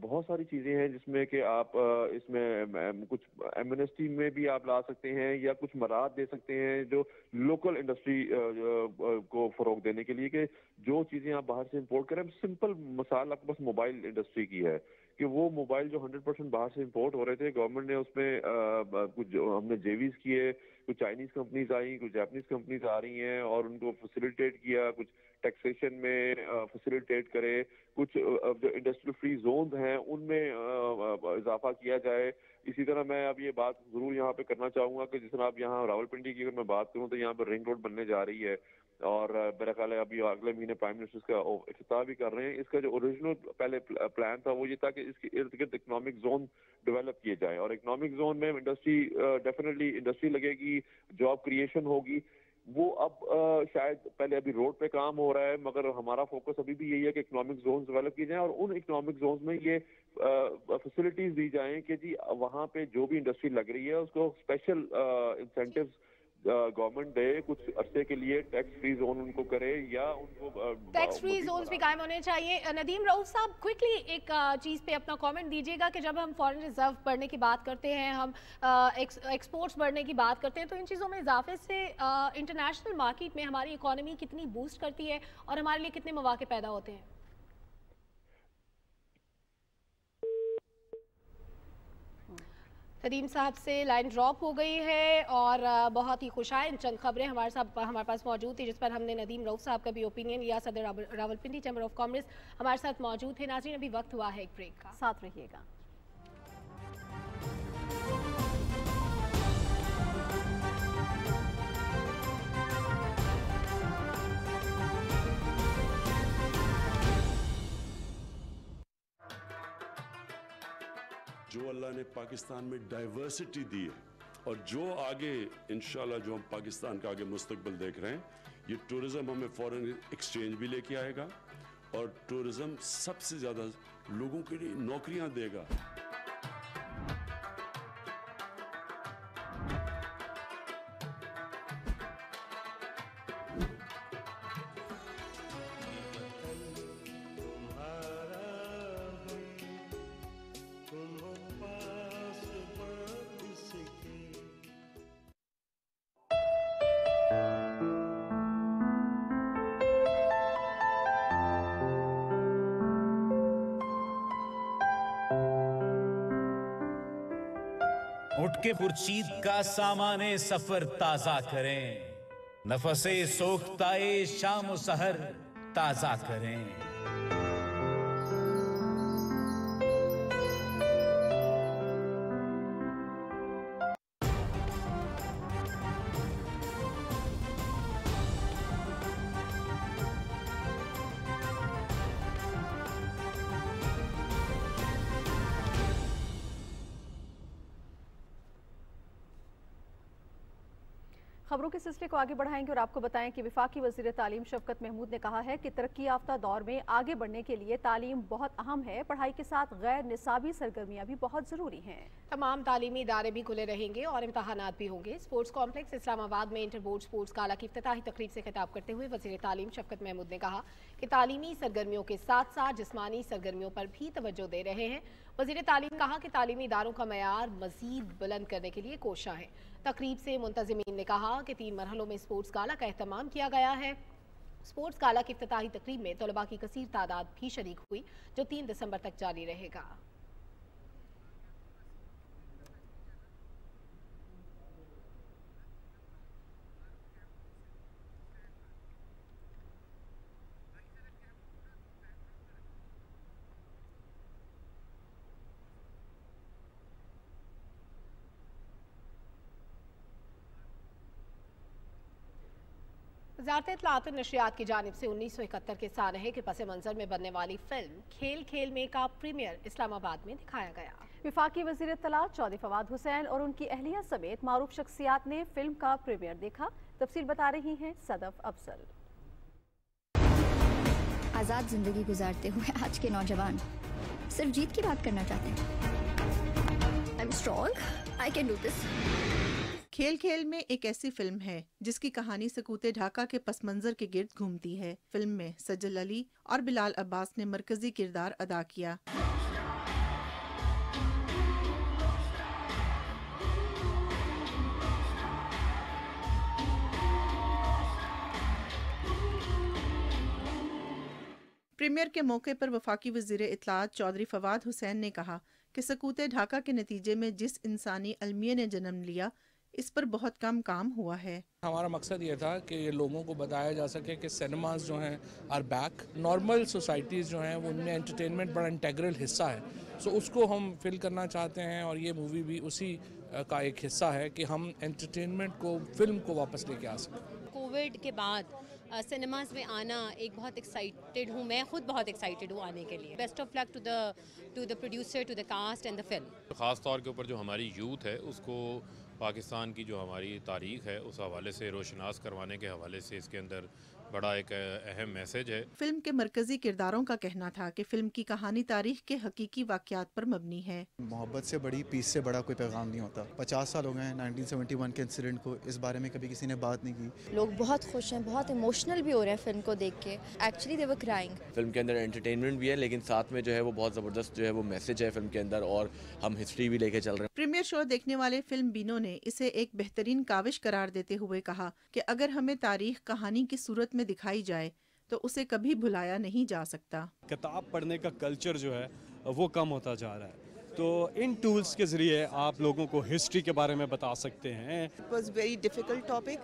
बहुत सारी चीज़ें हैं जिसमें कि आप इसमें कुछ एमनेस्टी में भी आप ला सकते हैं या कुछ मराहत दे सकते हैं जो लोकल इंडस्ट्री को फ़रोग देने के लिए कि जो चीज़ें आप बाहर से इंपोर्ट करें। सिंपल मसाल आपके पास मोबाइल इंडस्ट्री की है कि वो मोबाइल जो 100 परसेंट बाहर से इंपोर्ट हो रहे थे, गवर्नमेंट ने उसमें कुछ हमने जेवीज किए कुछ चाइनीज़ कंपनीज़ आई, कुछ जापानीज कंपनीज़ आ रही हैं और उनको फैसिलिटेट किया, कुछ टैक्सेशन में फैसिलिटेट करे, कुछ जो इंडस्ट्रियल फ्री जोन हैं, उनमें इजाफा किया जाए। इसी तरह मैं अब ये बात ज़रूर यहाँ पे करना चाहूँगा कि जिस तरह आप यहाँ रावलपिंडी की अगर मैं बात करूँ तो यहाँ पर रिंग रोड बनने जा रही है। और मेरा ख्याल है अभी अगले महीने प्राइम मिनिस्टर का अफ्ताह भी कर रहे हैं। इसका जो ओरिजिनल पहले प्लान था वो ये था कि इसके इर्द गिर्द इकोनॉमिक जोन डेवलप किए जाए। और इकोनॉमिक जोन में इंडस्ट्री डेफिनेटली इंडस्ट्री लगेगी जॉब क्रिएशन होगी। वो अब आ, शायद पहले अभी रोड पे काम हो रहा है मगर हमारा फोकस अभी भी यही है कि इकोनॉमिक जोन डेवलप किए जाएँ और उन इकोनॉमिक जोन में ये फैसिलिटीज़ दी जाएँ कि जी वहाँ पे जो भी इंडस्ट्री लग रही है उसको स्पेशल इंसेंटिव्स गवर्नमेंट दे कुछ अरसे के लिए टैक्स फ्री जोन उनको करे या उनको टैक्स फ्री जोन भी कायम होने चाहिए। नदीम राउत साहब क्विकली एक चीज़ पे अपना कमेंट दीजिएगा कि जब हम फॉरेन रिज़र्व बढ़ने की बात करते हैं हम एक्सपोर्ट्स बढ़ने की बात करते हैं तो इन चीज़ों में इजाफे से इंटरनेशनल मार्केट में हमारी इकोनॉमी कितनी बूस्ट करती है और हमारे लिए कितने मौके पैदा होते हैं? कदीम साहब से लाइन ड्रॉप हो गई है और बहुत ही खुशाइन चंद खबरें हमारे साथ, हमारे पास मौजूद थी, जिस पर हमने नदीम रऊफ साहब का भी ओपिनियन लिया सदर रावलपिंडी चैम्बर ऑफ़ कॉमर्स हमारे साथ मौजूद थे। नाजरीन, अभी वक्त हुआ है एक ब्रेक का। साथ रहिएगा। जो अल्लाह ने पाकिस्तान में डाइवर्सिटी दी है, और जो आगे इन जो हम पाकिस्तान का आगे मुस्तबिल देख रहे हैं, ये टूरिज़्म हमें फॉरेन एक्सचेंज भी लेके आएगा, और टूरिज़्म सबसे ज़्यादा लोगों के लिए नौकरियाँ देगा। पुरचीद का सामान सफ़र ताज़ा करें। नफसे सोखताए शाम सहर ताज़ा करें। खबरों के सिलसिले को आगे बढ़ाएँगे और आपको बताएँ कि विफाकी वज़ीर तालीम शफकत महमूद ने कहा है कि तरक्की याफ्ता दौर में आगे बढ़ने के लिए तालीम बहुत अहम है। पढ़ाई के साथ गैर निसाबी सरगर्मियाँ भी बहुत ज़रूरी हैं। तमाम तालीमी इदारे भी खुले रहेंगे और इम्तहान भी होंगे। स्पोर्ट्स कॉम्प्लेक्स इस्लामाबाद में इंटर बोर्ड स्पोर्ट्स काला की इफ्ताही तकरीब से खिताब करते हुए वजी तालीम शफकत महमूद ने कहा कि तालीमी सरगर्मियों के साथ साथ जिसमानी सरगर्मियों पर भी तवज्जो दे रहे हैं। वज़ीर तालीम कहा कि तालीमी इदारों का मैार मजीद बुलंद करने के लिए कोशा है। तकरीब से मुंतजमीन ने कहा कि तीन मरहलों में स्पोर्ट्स काला का अहतमाम किया गया है। स्पोर्ट्स काला की अफ्ताही तकरीब में तलबा की कसीर तादाद भी शरीक हुई, जो तीन दिसंबर तक जारी रहेगा। वजारत इतलात नशियात की जानब से उन्नीस सौ इकहत्तर के सानहे के पस मंज़र में बनने वाली फ़िल्म खेल खेल में का प्रीमियर इस्लामाबाद में दिखाया गया। विफाकी वज़ीर तलात चौधरी फवाद हुसैन और उनकी अहलिया समेत मारूफ शख्सियात ने फ़िल्म का प्रीमियर देखा। तफसील बता रही हैं सदफ अफजल। आज़ाद ज़िंदगी गुजारते हुए आज के नौजवान सिर्फ़ जीत की बात करना चाहते हैं। I am strong I can do this खेल खेल में एक ऐसी फ़िल्म है, जिसकी कहानी सकूते ढाका के पस मंजर के गिर्द घूमती है। फ़िल्म में सज्जल अली और बिलाल अब्बास ने मरकजी किरदार अदा किया। प्रीमियर के मौके पर वफाकी वज़ीर इतलात चौधरी फवाद हुसैन ने कहा कि सकूते ढाका के नतीजे में जिस इंसानी अलमिया ने जन्म लिया इस पर बहुत कम काम हुआ है। हमारा मकसद ये था कि ये लोगों को बताया जा सके कि सिनेमाज जो हैं आर बैक नॉर्मल सोसाइटीज़ जो हैं वो उनमें एंटरटेनमेंट बड़ा इंटेग्रल हिस्सा है। सो उसको हम फिल करना चाहते हैं और ये मूवी भी उसी का एक हिस्सा है कि हम एंटरटेनमेंट को फ़िल्म को वापस लेके आ सकें। कोविड के बाद सिनेमाज में आना एक बहुत एक्साइटेड हूँ। मैं खुद बहुत एक्साइटेड हूँ आने के लिए। Best of luck to the to the producer to the cast and the film ख़ास तौर के ऊपर जो हमारी यूथ है उसको पाकिस्तान की जो हमारी तारीख है, उस हवाले से रोशनास करवाने के हवाले से इसके अंदर बड़ा एक अहम मैसेज है। फ़िल्म के मरकजी किरदारों का कहना था कि फ़िल्म की कहानी तारीख के हकीकी वाकयात पर मबनी है। मोहब्बत से बड़ी पीस से बड़ा कोई पैगाम नहीं होता। पचास साल हो गए हैं 1971 के इंसिडेंट को इस बारे में कभी किसी ने बात नहीं की। लोग बहुत खुश हैं बहुत इमोशनल भी हो रहे हैं फ़िल्म को देख के। Actually they were crying film के अंदर एंटरटेनमेंट भी है लेकिन साथ में जो है वो बहुत ज़बरदस्त जो है वो मैसेज है फ़िल्म के अंदर और हम हिस्ट्री भी लेके चल रहे हैं। प्रीमियर शो देखने वाले फ़िल्म बीनो ने इसे एक बेहतरीन काविश करार देते हुए कहा कि अगर हमें तारीख कहानी की सूरत में दिखाई जाए तो उसे कभी भुलाया नहीं जा सकता। किताब पढ़ने का कल्चर जो है वो कम होता जा रहा है। तो इन टूल्स के ज़रिए आप लोगों को हिस्ट्री के बारे में बता सकते हैं। It was very difficult topic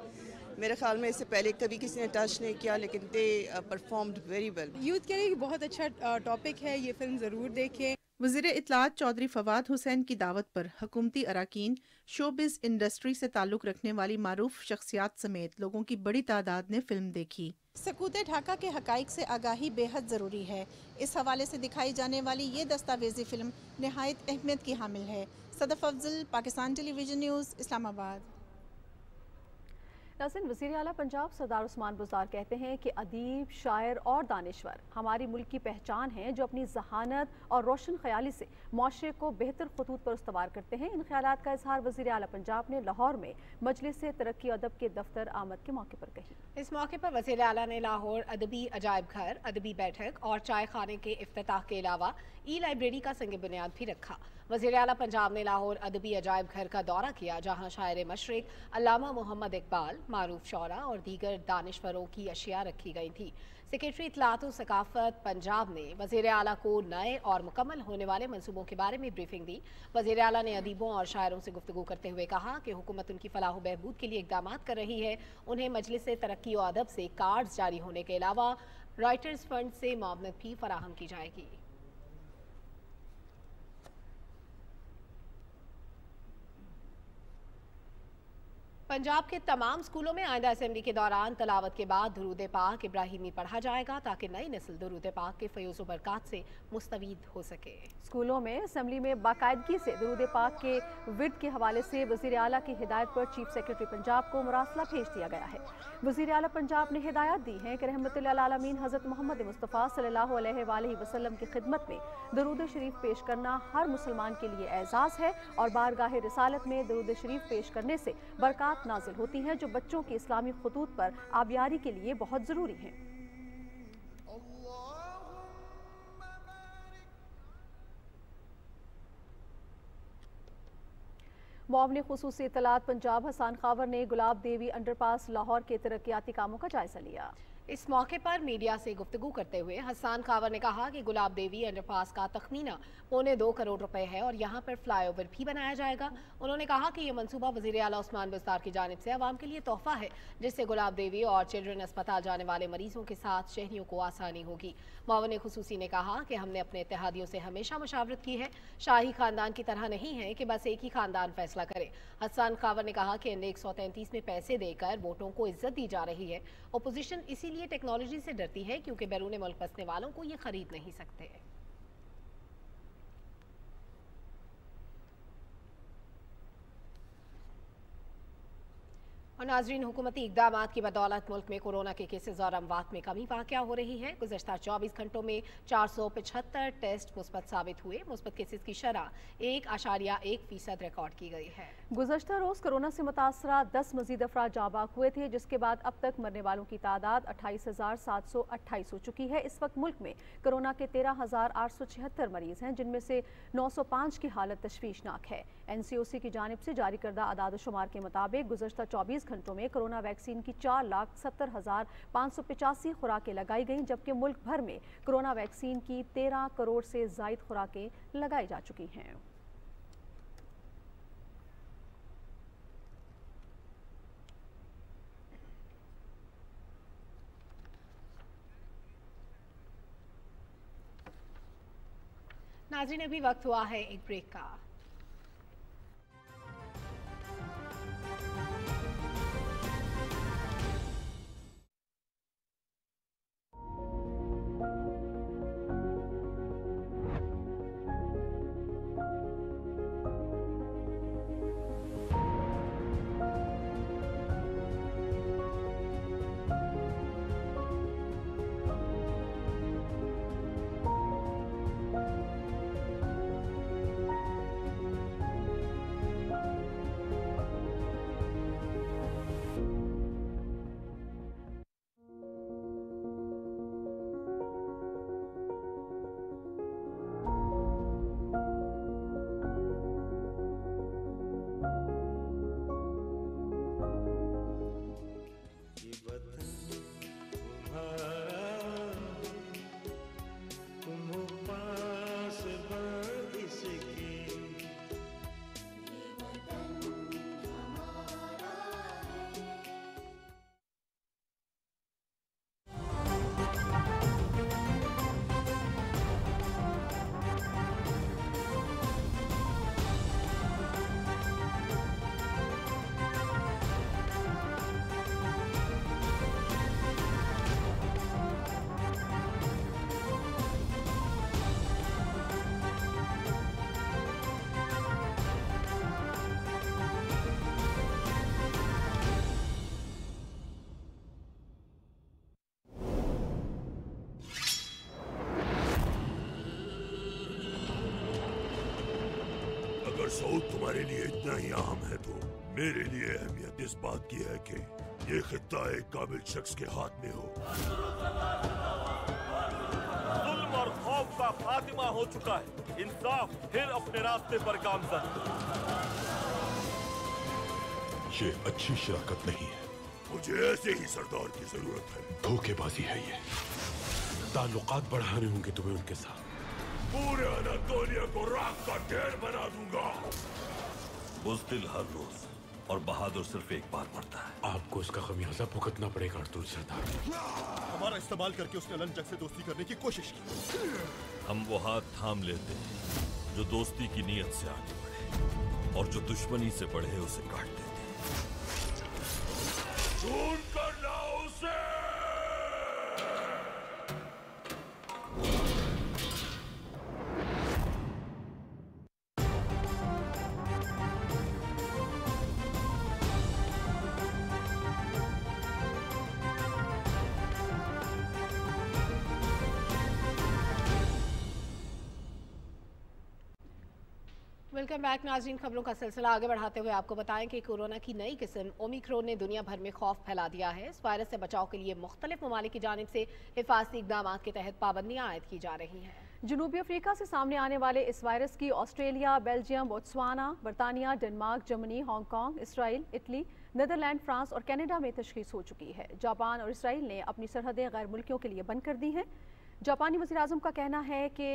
मेरे ख्याल में इससे पहले कभी किसी ने टच नहीं किया लेकिन they performed very well youth के लिए बहुत अच्छा टॉपिक है ये फ़िल्म ज़रूर देखें। वज़ीर इतलात चौधरी फवाद हुसैन की दावत पर हकूमती अरकान शोबिज इंडस्ट्री से ताल्लुक़ रखने वाली मारूफ शख्सियात समेत लोगों की बड़ी तादाद ने फ़िल्म देखी। सकूत ढाका के हकाइक से आगाही बेहद ज़रूरी है। इस हवाले से दिखाई जाने वाली ये दस्तावेजी फ़िल्म नहायत अहमियत की हामिल है। Sadaf Afzal, Pakistan television news, Islamabad. नाजिन वज़ीर अला पंजाब सरदार उस्मान बुजार कहते हैं कि अदीब, शायर और दानश्वर हमारी मुल्क की पहचान है जो अपनी जहानत और रोशन ख्याली से माशरे को बेहतर खतूत पर उस्तवार करते हैं। इन ख्याल का इजहार वजी अला पंजाब ने लाहौर में मजलिस तरक्की अदब के दफ्तर आमद के मौके पर कही। इस मौके पर वजी अला ने लाहौर अदबी अजायब घर अदबी बैठक और चाय खाने के अफ्ताह के अलावा ई लाइब्रेरी का संग बुनियाद भी रखा। वज़ीर अला पंजाब ने लाहौर अदबी अजायब घर का दौरा किया, जहाँ शायर मशरक अलामा मोहम्मद इकबाल, मारूफ शौरा और दीगर दानश्वरों की अशिया रखी गई थी। सेक्रेटरी इतलात सकाफत पंजाब ने वज़ीर अला को नए और मुकम्मल होने वाले मनसूबों के बारे में ब्रीफिंग दी। वज़ीर अला ने अदीबों और शायरों से गुफ्तु करते हुए कहा कि हुकूमत उनकी फलाह बहबूद के लिए इकदाम कर रही है। उन्हें मजलिस तरक्की और अदब से कार्ड जारी होने के अलावा राइटर्स फंड से मामनत भी फराहम की जाएगी। पंजाब के तमाम स्कूलों में आइंदा असम्बली के दौरान तलावत के बाद दरूद पाक इब्राहिमी पढ़ा जाएगा ताकि नई नस्ल दरूद पाक के फयोज बरकत से मुस्तवीद हो सके। स्कूलों में असम्बली में बाकायदगी से दरूद पाक के विद के हवाले से वज़ीर अला की हिदायत पर चीफ सेक्रेटरी पंजाब को मुरासला भेज दिया गया है। वज़ीर अला पंजाब ने हिदायत दी है कि रहमतमीन हज़रत मोहम्मद मुस्तफ़ा सल्लल्लाहु अलैहि वसल्लम की खिदमत में दरूद शरीफ पेश करना हर मुसलमान के लिए एजाज़ है और बारगाह रसालत में दरूद शरीफ पेश करने से बरकत नाजिल होती हैं जो बच्चों के इस्लामी खतूत पर आबियारी के लिए बहुत ज़रूरी हैं। मुआवन खसूस इतलात पंजाब हसान खावर ने गुलाब देवी अंडरपास लाहौर के तरक्याती कामों का जायजा लिया। इस मौके पर मीडिया से गुफ्तु करते हुए हसान खावर ने कहा कि गुलाब देवी अंडरपास का तखमीना पौने दो करोड़ रुपए है और यहाँ पर फ्लाईओवर भी बनाया जाएगा। उन्होंने कहा कि यह मनसूबा वज़ीर अला उस्मान बिस्तार की जानब से आवाम के लिए तोहफा है, जिससे गुलाब देवी और चिल्ड्रन अस्पताल जाने वाले मरीजों के साथ शहरियों को आसानी होगी। मावन खसूसी ने कहा कि हमने अपने इतिहादियों से हमेशा मशावरत की है। शाही खानदान की तरह नहीं है कि बस एक ही खानदान फैसला करे। हसान खावर ने कहा कि एन एक सौ तैंतीस में पैसे देकर वोटों को इज़्ज़त दी जा रही है। अपोजिशन इसीलिए टेक्नोलॉजी से डरती है क्योंकि बैरून मुल्क बसने वालों को ये खरीद नहीं सकते। और नाजरीन, हुकूमती इकदाम की बदौलत मुल्क में कोरोना के केसेज और अमवात में कमी वाक़ हो रही है। गुजशत चौबीस घंटों में चार सौ पचहत्तर टेस्ट मुस्बत साबित हुए। मुस्बत केसेज की शरह एक आशारिया एक फ़ीसद रिकॉर्ड की गई है। गुजशत रोज़ कोरोना से मुतासरा दस मजीद अफराद जाबाक हुए थे, जिसके बाद अब तक मरने वालों की तादाद अट्ठाईस हज़ार सात सौ अट्ठाईस हो चुकी है। इस वक्त मुल्क में कोरोना के तेरह हज़ार आठ सौ छिहत्तर मरीज़ हैं, जिनमें से नौ सौ पाँच की हालत तशवीशनाक है। एन सी ओ सी की जानब से जारी करदा आदाद शुमार के मुताबिक गुजशत चौबीस घंटों में कोरोना वैक्सीन की चार लाख सत्तर हज़ार पाँच सौ पचासी खुराकें लगाई गईं, जबकि मुल्क भर में कोरोना वैक्सीन की तेरह करोड़ से जायद खुराकें लगाई जा चुकी हैं। नाजरीन, अभी वक्त हुआ है एक ब्रेक का। इतना ही अहम है तो। मेरे लिए अहमियत इस बात की है कि ये खिता एक काबिल शख्स के हाथ में हो। जुल्म और खौफ का खात्मा हो चुका है। इंसाफ फिर अपने रास्ते पर गामजन ये अच्छी शराकत नहीं है। मुझे ऐसे ही सरदार की ज़रूरत है। धोखेबाजी है ये। ताल्लुकात बढ़ाने होंगे तुम्हें उनके साथ। पूरे अनातोलिया को राख का ढेर बना दूँगा। बुजदिल हर रोज और बहादुर सिर्फ़ एक बार मरता है। आपको इसका खमियाजा भुगतना पड़ेगा अर्तुल सरदार। हमारा इस्तेमाल करके उसने अलन जग से दोस्ती करने की कोशिश की। हम वो हाथ थाम लेते हैं जो दोस्ती की नीयत से आगे बढ़े और जो दुश्मनी से बढ़े उसे काट देते ढूंढ वेलकम बैक नाजरीन, खबरों का सिलसिला आगे बढ़ाते हुए आपको बताएँ कि कोरोना की नई किस्म ओमिक्रोन ने दुनिया भर में खौफ फैला दिया है। इस वायरस से बचाव के लिए मुख्तलिफ़ ममालिक की जानब से हिफाजती इकदाम के तहत पाबंदियाँ आयद की जा रही हैं। जनूबी अफ्रीका से सामने आने वाले इस वायरस की ऑस्ट्रेलिया, बेल्जियम बोट्सवाना बरतानिया, Denmark, Germany, Hong Kong, Israel, Italy, Netherland, France और कनाडा में तशखीस हो चुकी है। जापान और इसराइल ने अपनी सरहदें गैर मुल्कियों के लिए बंद कर दी हैं। जापानी वजी का कहना है कि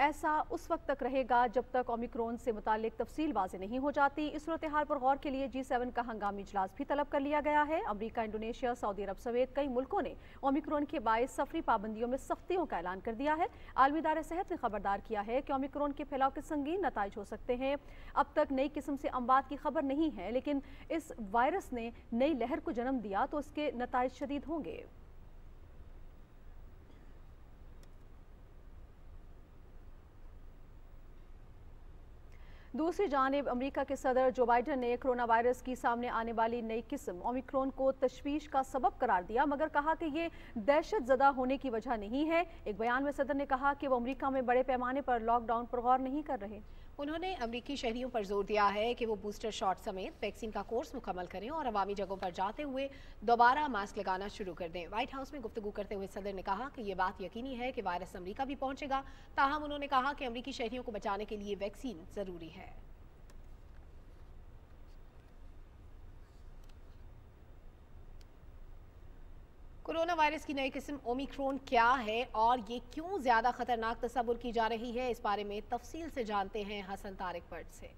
ऐसा उस वक्त तक रहेगा जब तक ओमिक्रोन से मुतालिक तफसील वाजे नहीं हो जाती। इस सूरत हाल पर गौर के लिए जी सेवन का हंगामी इजलास भी तलब कर लिया गया है। अमरीका, इंडोनेशिया, सऊदी अरब समेत कई मुल्कों ने ओमिक्रोन के बायस सफरी पाबंदियों में सख्तियों का ऐलान कर दिया है। आलमी दार सेहत ने खबरदार किया है कि ओमिक्रोन के फैलाव के संगीन नतज हो सकते हैं। अब तक नई किस्म से अमवात की खबर नहीं है, लेकिन इस वायरस ने नई लहर को जन्म दिया तो उसके नतज शदीद होंगे। दूसरी जानब अमरीका के सदर जो बाइडन ने कोरोना वायरस की सामने आने वाली नई किस्म ओमिक्रोन को तशवीश का सबब करार दिया, मगर कहा कि ये दहशत जदा होने की वजह नहीं है। एक बयान में सदर ने कहा कि वो अमरीका में बड़े पैमाने पर लॉकडाउन पर गौर नहीं कर रहे। उन्होंने अमरीकी शहरियों पर ज़ोर दिया है कि वो बूस्टर शॉट समेत वैक्सीन का कोर्स मुकम्मल करें और अवामी जगहों पर जाते हुए दोबारा मास्क लगाना शुरू कर दें। व्हाइट हाउस में गुफ्तु करते हुए सदर ने कहा कि ये बात यकीनी है कि वायरस अमरीका भी पहुंचेगा। ताहम उन्होंने कहा कि अमरीकी शहरियों को बचाने के लिए वैक्सीन ज़रूरी है। कोरोना वायरस की नई किस्म ओमिक्रोन क्या है और ये क्यों ज़्यादा ख़तरनाक तस्वुर की जा रही है? इस बारे में तफसील से जानते हैं हसन तारिक पर्ट से।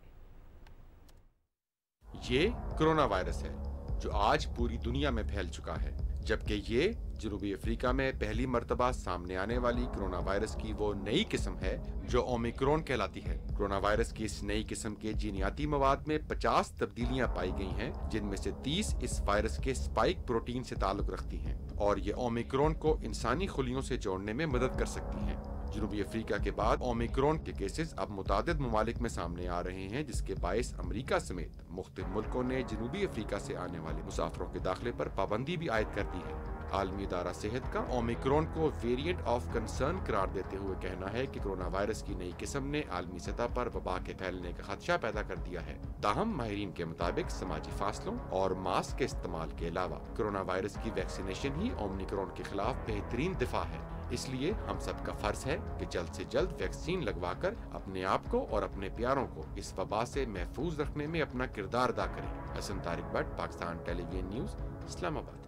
ये कोरोना वायरस है, जो आज पूरी दुनिया में फैल चुका है। जबकि ये जनूबी अफ्रीका में पहली मरतबा सामने आने वाली कोरोना वायरस की वो नई किस्म है, जो ओमिक्रोन कहलाती है। कोरोना वायरस की इस नई किस्म के जीनियाती मवाद में 50 तब्दीलियाँ पाई गई हैं, जिनमें से 30 इस वायरस के स्पाइक प्रोटीन से ताल्लुक रखती हैं, और ये ओमिक्रोन को इंसानी खुलियों से जोड़ने में मदद कर सकती हैं। जनूबी अफ्रीका के बाद ओमिक्रोन के केसेस अब मुताद ममालिक में सामने आ रहे हैं, जिसके बायस अमरीका समेत मुख्त मुल्कों ने जनूबी अफ्रीका से आने वाले मुसाफरों के दाखिले पर पाबंदी भी आयद कर दी है। आलमी इदारा सेहत का ओमिक्रोन को वेरिएंट ऑफ़ कंसर्न करार देते हुए कहना है कि कोरोना वायरस की नई किस्म ने आलमी सतह पर वबा के फैलने का खदशा पैदा कर दिया है। ताहम माहरीन के मुताबिक समाजी फासलों और मास्क के इस्तेमाल के अलावा कोरोना वायरस की वैक्सीनेशन ही ओमिक्रोन के खिलाफ बेहतरीन दिफा है। इसलिए हम सबका फ़र्ज़ है कि जल्द से जल्द वैक्सीन लगवाकर अपने आप को और अपने प्यारों को इस वबा से महफूज रखने में अपना किरदार अदा करें। Hassan Tariq Bhatt, Pakistan television news, Islamabad.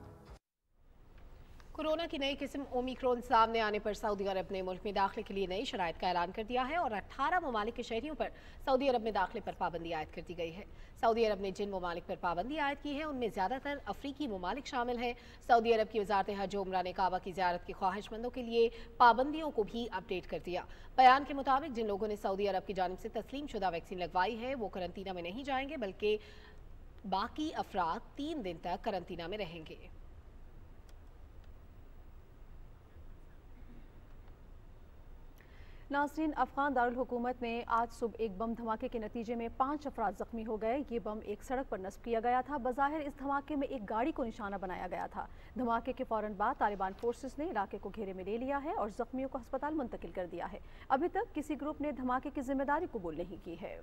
Corona की नई किस्म ओमिक्रोन सामने आने पर सऊदी अरब ने मुल्क में दाखिले के लिए नई शराइ का ऐलान कर दिया है और 18 ममालिक के शहरियों पर सऊदी अरब में दाखिले पर पाबंदी आयद कर दी गई है। सऊदी अरब ने जिन ममालिक पर पाबंदी आयद की है, उनमें ज़्यादातर अफ्रीकी ममालिक शामिल हैं। सऊदी अरब की वजारत हज उमरा ने काबा की ज्यारत की ख्वाहिशमंदों के लिए पाबंदियों को भी अपडेट कर दिया। बयान के मुताबिक, जिन लोगों ने सऊदी अरब की जानब से तस्लीम शुदा वैक्सीन लगवाई है, वो करंतना में नहीं जाएँगे, बल्कि बाकी अफराद तीन दिन तक करंतना में रहेंगे। नाजरीन अफगान दारकूमत में आज सुबह एक बम धमाके के नतीजे में पाँच अफराद जख्मी हो गए। ये बम एक सड़क पर नस्ब किया गया था। बज़ाहिर इस धमाके में एक गाड़ी को निशाना बनाया गया था। धमाके के फ़ौरन बाद तालिबान फोर्सेस ने इलाके को घेरे में ले लिया है और जख्मियों को अस्पताल मुंतकिल कर दिया है। अभी तक किसी ग्रुप ने धमाके की ज़िम्मेदारी कबूल नहीं की है।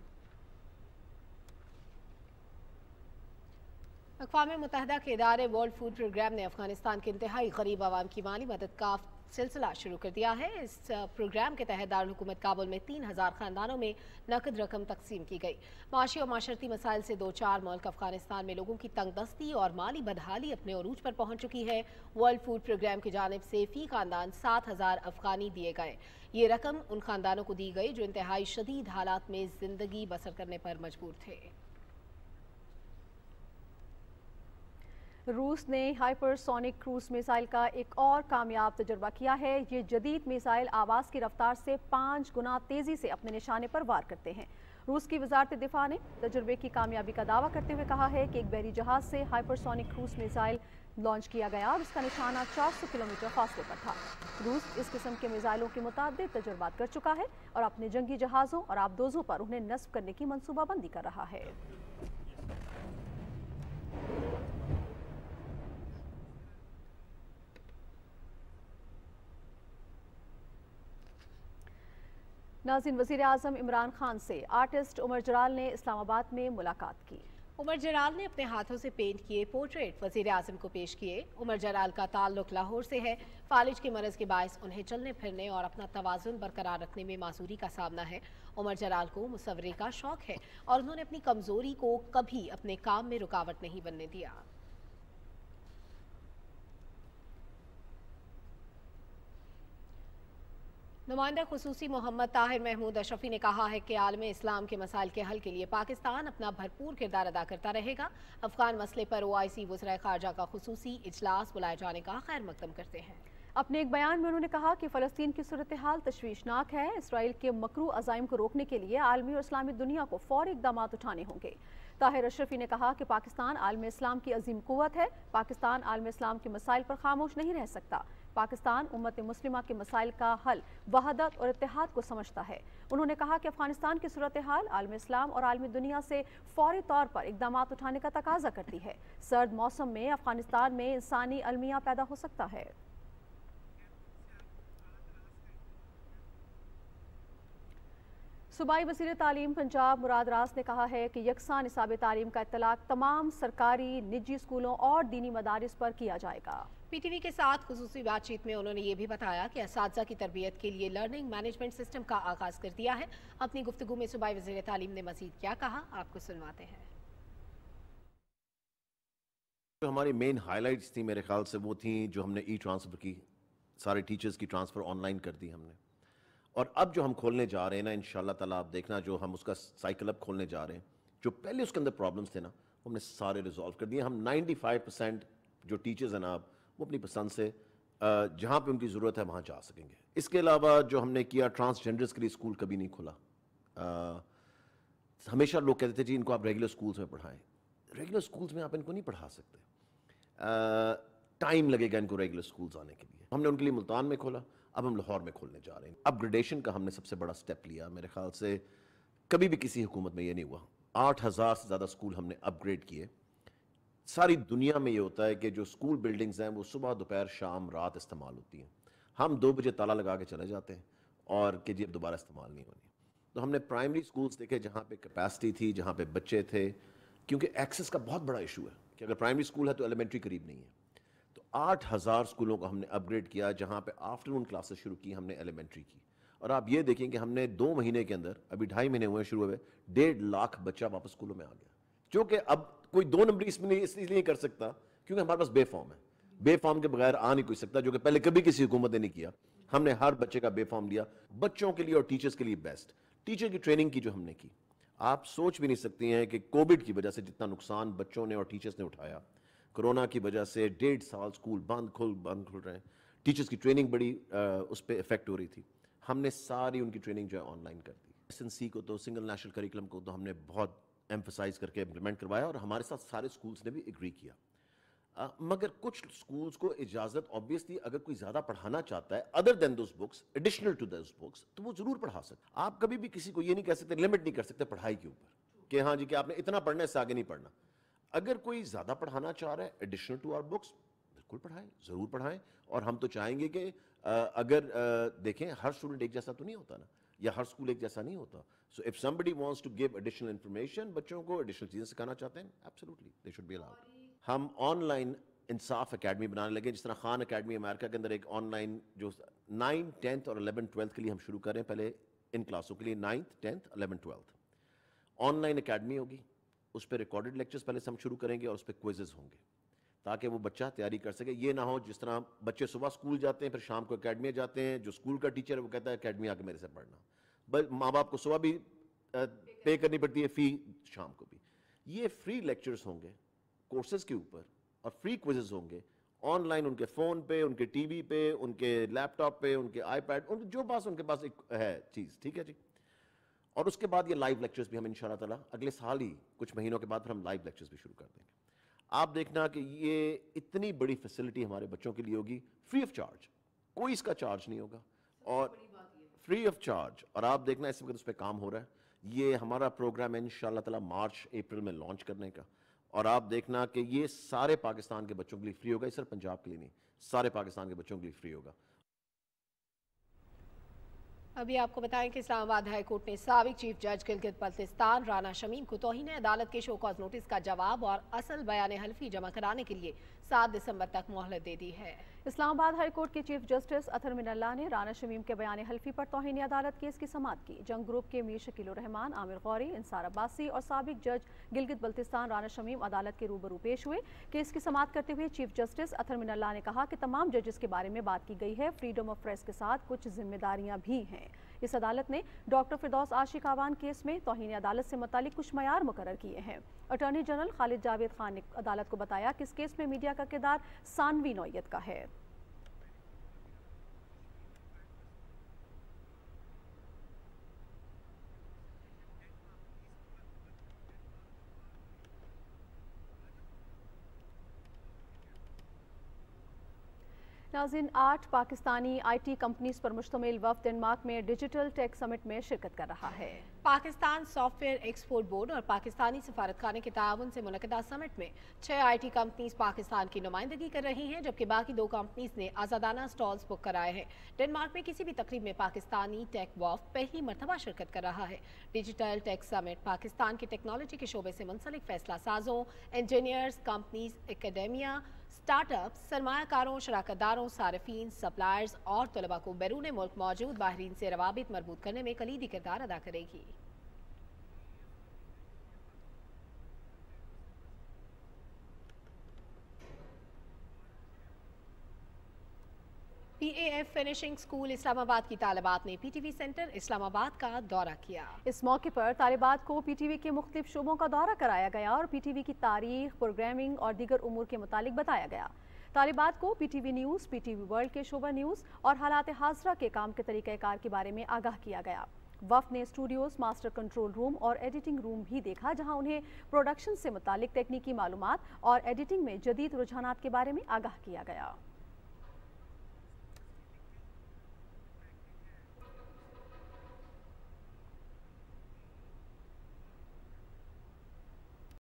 अकवा मुतहदा के इदारे वर्ल्ड फ़ूड प्रोग्राम ने अफ़गानिस्तान के इंतहाई गरीब आवाम की माली मदद का सिलसिला शुरू कर दिया है। इस प्रोग्राम के तहत दारकूमत काबुल में तीन हज़ार ख़ानदानों में नकद रकम तकसीम की गई। माशी और माशरती मसाइल से दो चार मुल्क अफ़गानिस्तान में लोगों की तंगदस्ती और माली बदहाली अपने अरूज पर पहुँच चुकी है। वर्ल्ड फ़ूड प्रोग्राम की जानब से फ़ी ख़ानदान सात हज़ार अफगानी दिए गए। ये रकम उन खानदानों को दी गई जो इंतहाई शदीद हालात में ज़िंदगी बसर करने पर मजबूर थे। रूस ने हाइपरसोनिक क्रूज मिसाइल का एक और कामयाब तजुर्बा किया है। ये जदीद मिसाइल आवाज़ की रफ्तार से पाँच गुना तेज़ी से अपने निशाने पर वार करते हैं। रूस की वजारत दिफा ने तजुर्बे की कामयाबी का दावा करते हुए कहा है कि एक बहरी जहाज़ से हाइपरसोनिक क्रूज मिसाइल लॉन्च किया गया और इसका निशाना 400 किलोमीटर फासले पर था। रूस इस किस्म के मिसाइलों के मुताद तजुर्बा कर चुका है और अपने जंगी जहाज़ों और आबदोजों पर उन्हें नस्ब करने की मनसूबाबंदी कर रहा है। नाजिन वज़ीर अजम इमरान खान से आर्टिस्ट उमर जलाल ने इस्लामाबाद में मुलाकात की। उमर जलाल ने अपने हाथों से पेंट किए पोर्ट्रेट वज़ीर अजम को पेश किए। उमर जलाल का ताल्लुक लाहौर से है। फालिज के मरज के बायस उन्हें चलने, फिरने और अपना तोज़ुन बरकरार रखने में मासूरी का सामना है। उमर जलाल को मुसवरे का शौक है और उन्होंने अपनी कमज़ोरी को कभी अपने काम में रुकावट नहीं बनने दिया। नुमाइंदा खसूसी मोहम्मद ताहिर महमूद अशरफी ने कहा है कि आलम इस्लाम के मसाइल के हल के लिए पाकिस्तान अपना भरपूर किरदार अदा करता रहेगा। अफगान मसले पर ओ आई सी वजरा खारजा का खसूसी इजलास बुलाए जाने का खैर मकदम करते हैं। अपने एक बयान में उन्होंने कहा कि फ़लस्तीन की सूरत हाल तशवीशनाक है। इसराइल के मकरू अजाइम को रोकने के लिए आलमी और इस्लामी दुनिया को फौरी इकदाम उठाने होंगे। ताहिर अशरफी ने कहा कि पाकिस्तान आलम इस्लाम की अजीम कुत है। पाकिस्तान आलम इस्लाम के मसाइल पर खामोश नहीं रह सकता। पाकिस्तान उम्मत मुस्लिमा के मसाइल का हल, वहादत और इतिहाद को समझता है। उन्होंने कहा कि अफ़गानिस्तान की सूरत हाल आलम इस्लाम और आलमी दुनिया से फौरी तौर पर इकदाम उठाने का तकाजा करती है। सर्द मौसम में अफ़गानिस्तान में इंसानी अलमिया पैदा हो सकता है। सूबाई वज़ीर तालीम पंजाब मुराद रास ने कहा है कि यकसा निसाब तालीम का इतलाक तमाम सरकारी, निजी स्कूलों और दीनी मदारस पर किया जाएगा। पीटीवी के साथ खसूसी बातचीत में उन्होंने ये भी बताया कि इस की तरबियत के लिए लर्निंग मैनेजमेंट सिस्टम का आगाज़ कर दिया है। अपनी गुफ्तु में सूबाई वज़ीर तालीम ने मजीद क्या कहा, आपको सुनवाते हैं। जो हमारी मेन हाईलाइट्स थी मेरे ख्याल से वो थी जो हमने ई ट्रांसफ़र की। सारे टीचर्स की ट्रांसफ़र ऑनलाइन कर दी हमने। और अब जो हम खोलने जा रहे हैं ना इन ताला आप देखना, जो हम उसका साइकिल अब खोलने जा रहे हैं, जो पहले उसके अंदर प्रॉब्लम्स थे ना हमने सारे रिजॉल्व कर दिए। हम 95 परसेंट जो टीचर्स हैं ना आप वो अपनी पसंद से जहाँ पे उनकी ज़रूरत है वहाँ जा सकेंगे। इसके अलावा जो हमने किया ट्रांसजेंडर्स के लिए स्कूल कभी नहीं खुला। आ, हमेशा लोग कहते थे जी इनको आप रेगुलर स्कूल्स में पढ़ाएँ। रेगुलर स्कूल्स में आप इनको नहीं पढ़ा सकते। टाइम लगेगा इनको रेगुलर स्कूल्स आने के लिए। हमने उनके लिए मुल्तान में खोला अब हम लाहौर में खोलने जा रहे हैं। अपग्रेडेशन का हमने सबसे बड़ा स्टेप लिया। मेरे ख्याल से कभी भी किसी हुकूमत में ये नहीं हुआ। आठ हज़ार से ज़्यादा स्कूल हमने अपग्रेड किए। सारी दुनिया में ये होता है कि जो स्कूल बिल्डिंग्स हैं, वो सुबह, दोपहर, शाम, रात इस्तेमाल होती हैं। हम दो बजे ताला लगा के चले जाते हैं और कि जी अब दोबारा इस्तेमाल नहीं होनी। तो हमने प्राइमरी स्कूल्स देखे जहाँ पे कैपेसिटी थी, जहाँ पे बच्चे थे, क्योंकि एक्सेस का बहुत बड़ा इशू है कि अगर प्राइमरी स्कूल है तो एलिमेंट्री करीब नहीं है। तो आठ हज़ार स्कूलों को हमने अपग्रेड किया जहाँ पे आफ्टरनून क्लासेस शुरू की, हमने एलिमेंट्री की। और आप ये देखें कि हमने दो महीने के अंदर, अभी ढाई महीने हुए शुरू हुए, डेढ़ लाख बच्चा वापस स्कूलों में आ गया। जो कि अब कोई दो नंबर इसमें इसलिए नहीं कर सकता क्योंकि हमारे पास बेफॉर्म है। बेफॉर्म के बगैर आ नहीं कोई सकता जो कि पहले कभी किसी हुकूमत ने नहीं किया। हमने हर बच्चे का बेफॉर्म लिया बच्चों के लिए और टीचर्स के लिए बेस्ट टीचर की ट्रेनिंग की जो हमने की। आप सोच भी नहीं सकती हैं कि कोविड की वजह से जितना नुकसान बच्चों ने और टीचर्स ने उठाया। कोरोना की वजह से डेढ़ साल स्कूल बंद खुल बंद खुल रहे हैं। टीचर्स की ट्रेनिंग बड़ी आ, उस पर इफ़ेक्ट हो रही थी। हमने सारी उनकी ट्रेनिंग जो है ऑनलाइन कर दी। एस को तो सिंगल नेशनल करिकुलम को तो हमने बहुत एम्फोसाइज करके इम्प्लीमेंट करवाया और हमारे साथ सारे स्कूल्स ने भी एग्री किया। आ, मगर कुछ स्कूल्स को इजाज़त ऑब्वियसली अगर कोई ज़्यादा पढ़ाना चाहता है other than those books additional to those books तो वो ज़रूर पढ़ा सकते आप कभी भी किसी को ये नहीं कह सकते लिमिट नहीं कर सकते पढ़ाई के ऊपर कि हाँ जी कि आपने इतना पढ़ना है इससे आगे नहीं पढ़ना। अगर कोई ज़्यादा पढ़ाना चाह रहा है एडिशनल टू आर बुक्स बिल्कुल पढ़ाएँ ज़रूर पढ़ाएँ। और हम तो चाहेंगे कि अगर देखें हर स्टूडेंट एक जैसा तो नहीं होता ना। या हर स्कूल एक जैसा नहीं होता। So if somebody wants to give additional information बच्चों को एडिशनल चीज़ें सिखाना चाहते हैं absolutely they should be allowed हम ऑनलाइन इंसाफ अकेडमी बनाने लगे जिस तरह खान अकेडमी अमेरिका के अंदर एक ऑनलाइन जो नाइन टेंथ और अलेवन ट्वेल्थ के लिए हम शुरू करें पहले इन क्लासों के लिए ninth tenth eleven twelfth online academy होगी, उस पर रिकॉर्डेड लेक्चर्स पहले से हम शुरू करेंगे और उस पर क्विजेज होंगे। ताकि वो बच्चा तैयारी कर सके। ये ना हो जिस तरह बच्चे सुबह स्कूल जाते हैं, फिर शाम को अकेडमी जाते हैं, जो स्कूल का टीचर है वो कहता है अकेडमी आके मेरे से पढ़ना। बस माँ बाप को सुबह भी पे करनी पड़ती है फ़ी शाम को भी। ये फ्री लेक्चर्स होंगे कोर्सेज के ऊपर, और फ्री क्विजेज होंगे ऑनलाइन उनके फ़ोन पे, उनके टीवी पे, उनके लैपटॉप पे, उनके आईपैड उनके जो पास, उनके पास एक है चीज़, ठीक है जी? और उसके बाद ये लाइव लेक्चर्स भी हम इन ताला, अगले साल ही, कुछ महीनों के बाद फिर हम लाइव लेक्चर्स भी शुरू कर देंगे। आप देखना कि ये इतनी बड़ी फैसिलिटी हमारे बच्चों के लिए होगी। फ्री ऑफ़ चार्ज कोई इसका चार्ज नहीं होगा। और फ्री ऑफ़ चार्ज और आप देखना इस वक्त उस पर काम हो रहा है। ये हमारा प्रोग्राम है इन ताला मार्च अप्रैल में लॉन्च करने का। और आप देखना कि ये सारे पाकिस्तान के बच्चों के लिए फ्री होगा। सिर्फ़ पंजाब के लिए नहीं सारे पाकिस्तान के बच्चों के लिए फ्री होगा। अभी आपको बताएँ कि इस्लामाबाद हाई कोर्ट ने सबक चीफ जज गिलगित बल्तिस्तान राना शमीम को तोहिन अदालत के शोकॉज नोटिस का जवाब और असल बयान हल्फी जमा कराने के लिए सात दिसंबर तक मोहलत दे दी है। इस्लामाबाद हाई कोर्ट के चीफ जस्टिस अथर मिनल्ला ने राना शमीम के बयान हल्फी पर तोहिन अदालत केस की समात की। जंग ग्रुप के मीर शकील रहमान, आमिर गौरी, इंसार अब्बासी और सबक जज गिलगित बल्तिस्तान राना शमीम अदालत के रूबरू पेश हुए। केस की समात करते हुए चीफ जस्टिस अथर मिनल्ला ने कहा कि तमाम जजेस के बारे में बात की गई है। फ्रीडम ऑफ़ प्रेस के साथ कुछ जिम्मेदारियाँ भी हैं। इस अदालत ने डॉक्टर फिरदौस आशिक आवान केस में तोहनी अदालत से मुतालिक कुछ मैार मुकर किए हैं। अटॉर्नी जनरल खालिद जावेद खान ने अदालत को बताया कि इस केस में मीडिया का किरदार सानवी नौीयत का है। नाजिन, आठ पाकिस्तानी आईटी कंपनीज़ पर मुश्तमिल वफ डेनमार्क में डिजिटल टेक समिट में शिरकत कर रहा है। पाकिस्तान सॉफ्टवेयर एक्सपोर्ट बोर्ड और पाकिस्तानी सफारतखाने के ताउन से मुनदा समिट में छह आईटी कंपनीज़ पाकिस्तान की नुमाइंदगी कर रही हैं, जबकि बाकी दो कंपनीज़ ने आज़ादाना स्टॉल्स बुक कराए हैं। डेनमार्क में किसी भी तकरीब में पाकिस्तानी टेक वॉफ पहली मरतबा शिरकत कर रहा है। डिजिटल टेक समिट पाकिस्तान की टेक्नोलॉजी के शोबे से मुंसलिक फैसला साजों इंजीनियर्स, कंपनीज़, एकेडमिया स्टार्टअप, सरमाकारों शराकतदारों सार्फिन, सप्लायर्स और तलबा को बैरून मुल्क मौजूद बाहरीन से रवाबित मरबूत करने में कलीदी किरदार अदा करेगी। पीएएफ फिनिशिंग स्कूल इस्लामाबाद की तालिबात ने पीटीवी सेंटर इस्लामाबाद का दौरा किया। इस मौके पर तालिबात को पीटीवी के मुख्तलिफ़ शोबों का दौरा कराया गया और पीटीवी की तारीख प्रोग्रामिंग और दीगर उमूर के मुतालिक बताया गया। तालिबात को पीटीवी न्यूज़ पीटीवी वर्ल्ड के शोबा न्यूज़ और हालात हाजरा के काम के तरीक़ाकार के बारे में आगाह किया गया। वफ ने स्टूडियोज मास्टर कंट्रोल रूम और एडिटिंग रूम भी देखा, जहाँ उन्हें प्रोडक्शन से मुतालिक तकनीकी मालूम और एडिटिंग में जदीद रुझान के बारे में आगाह किया गया।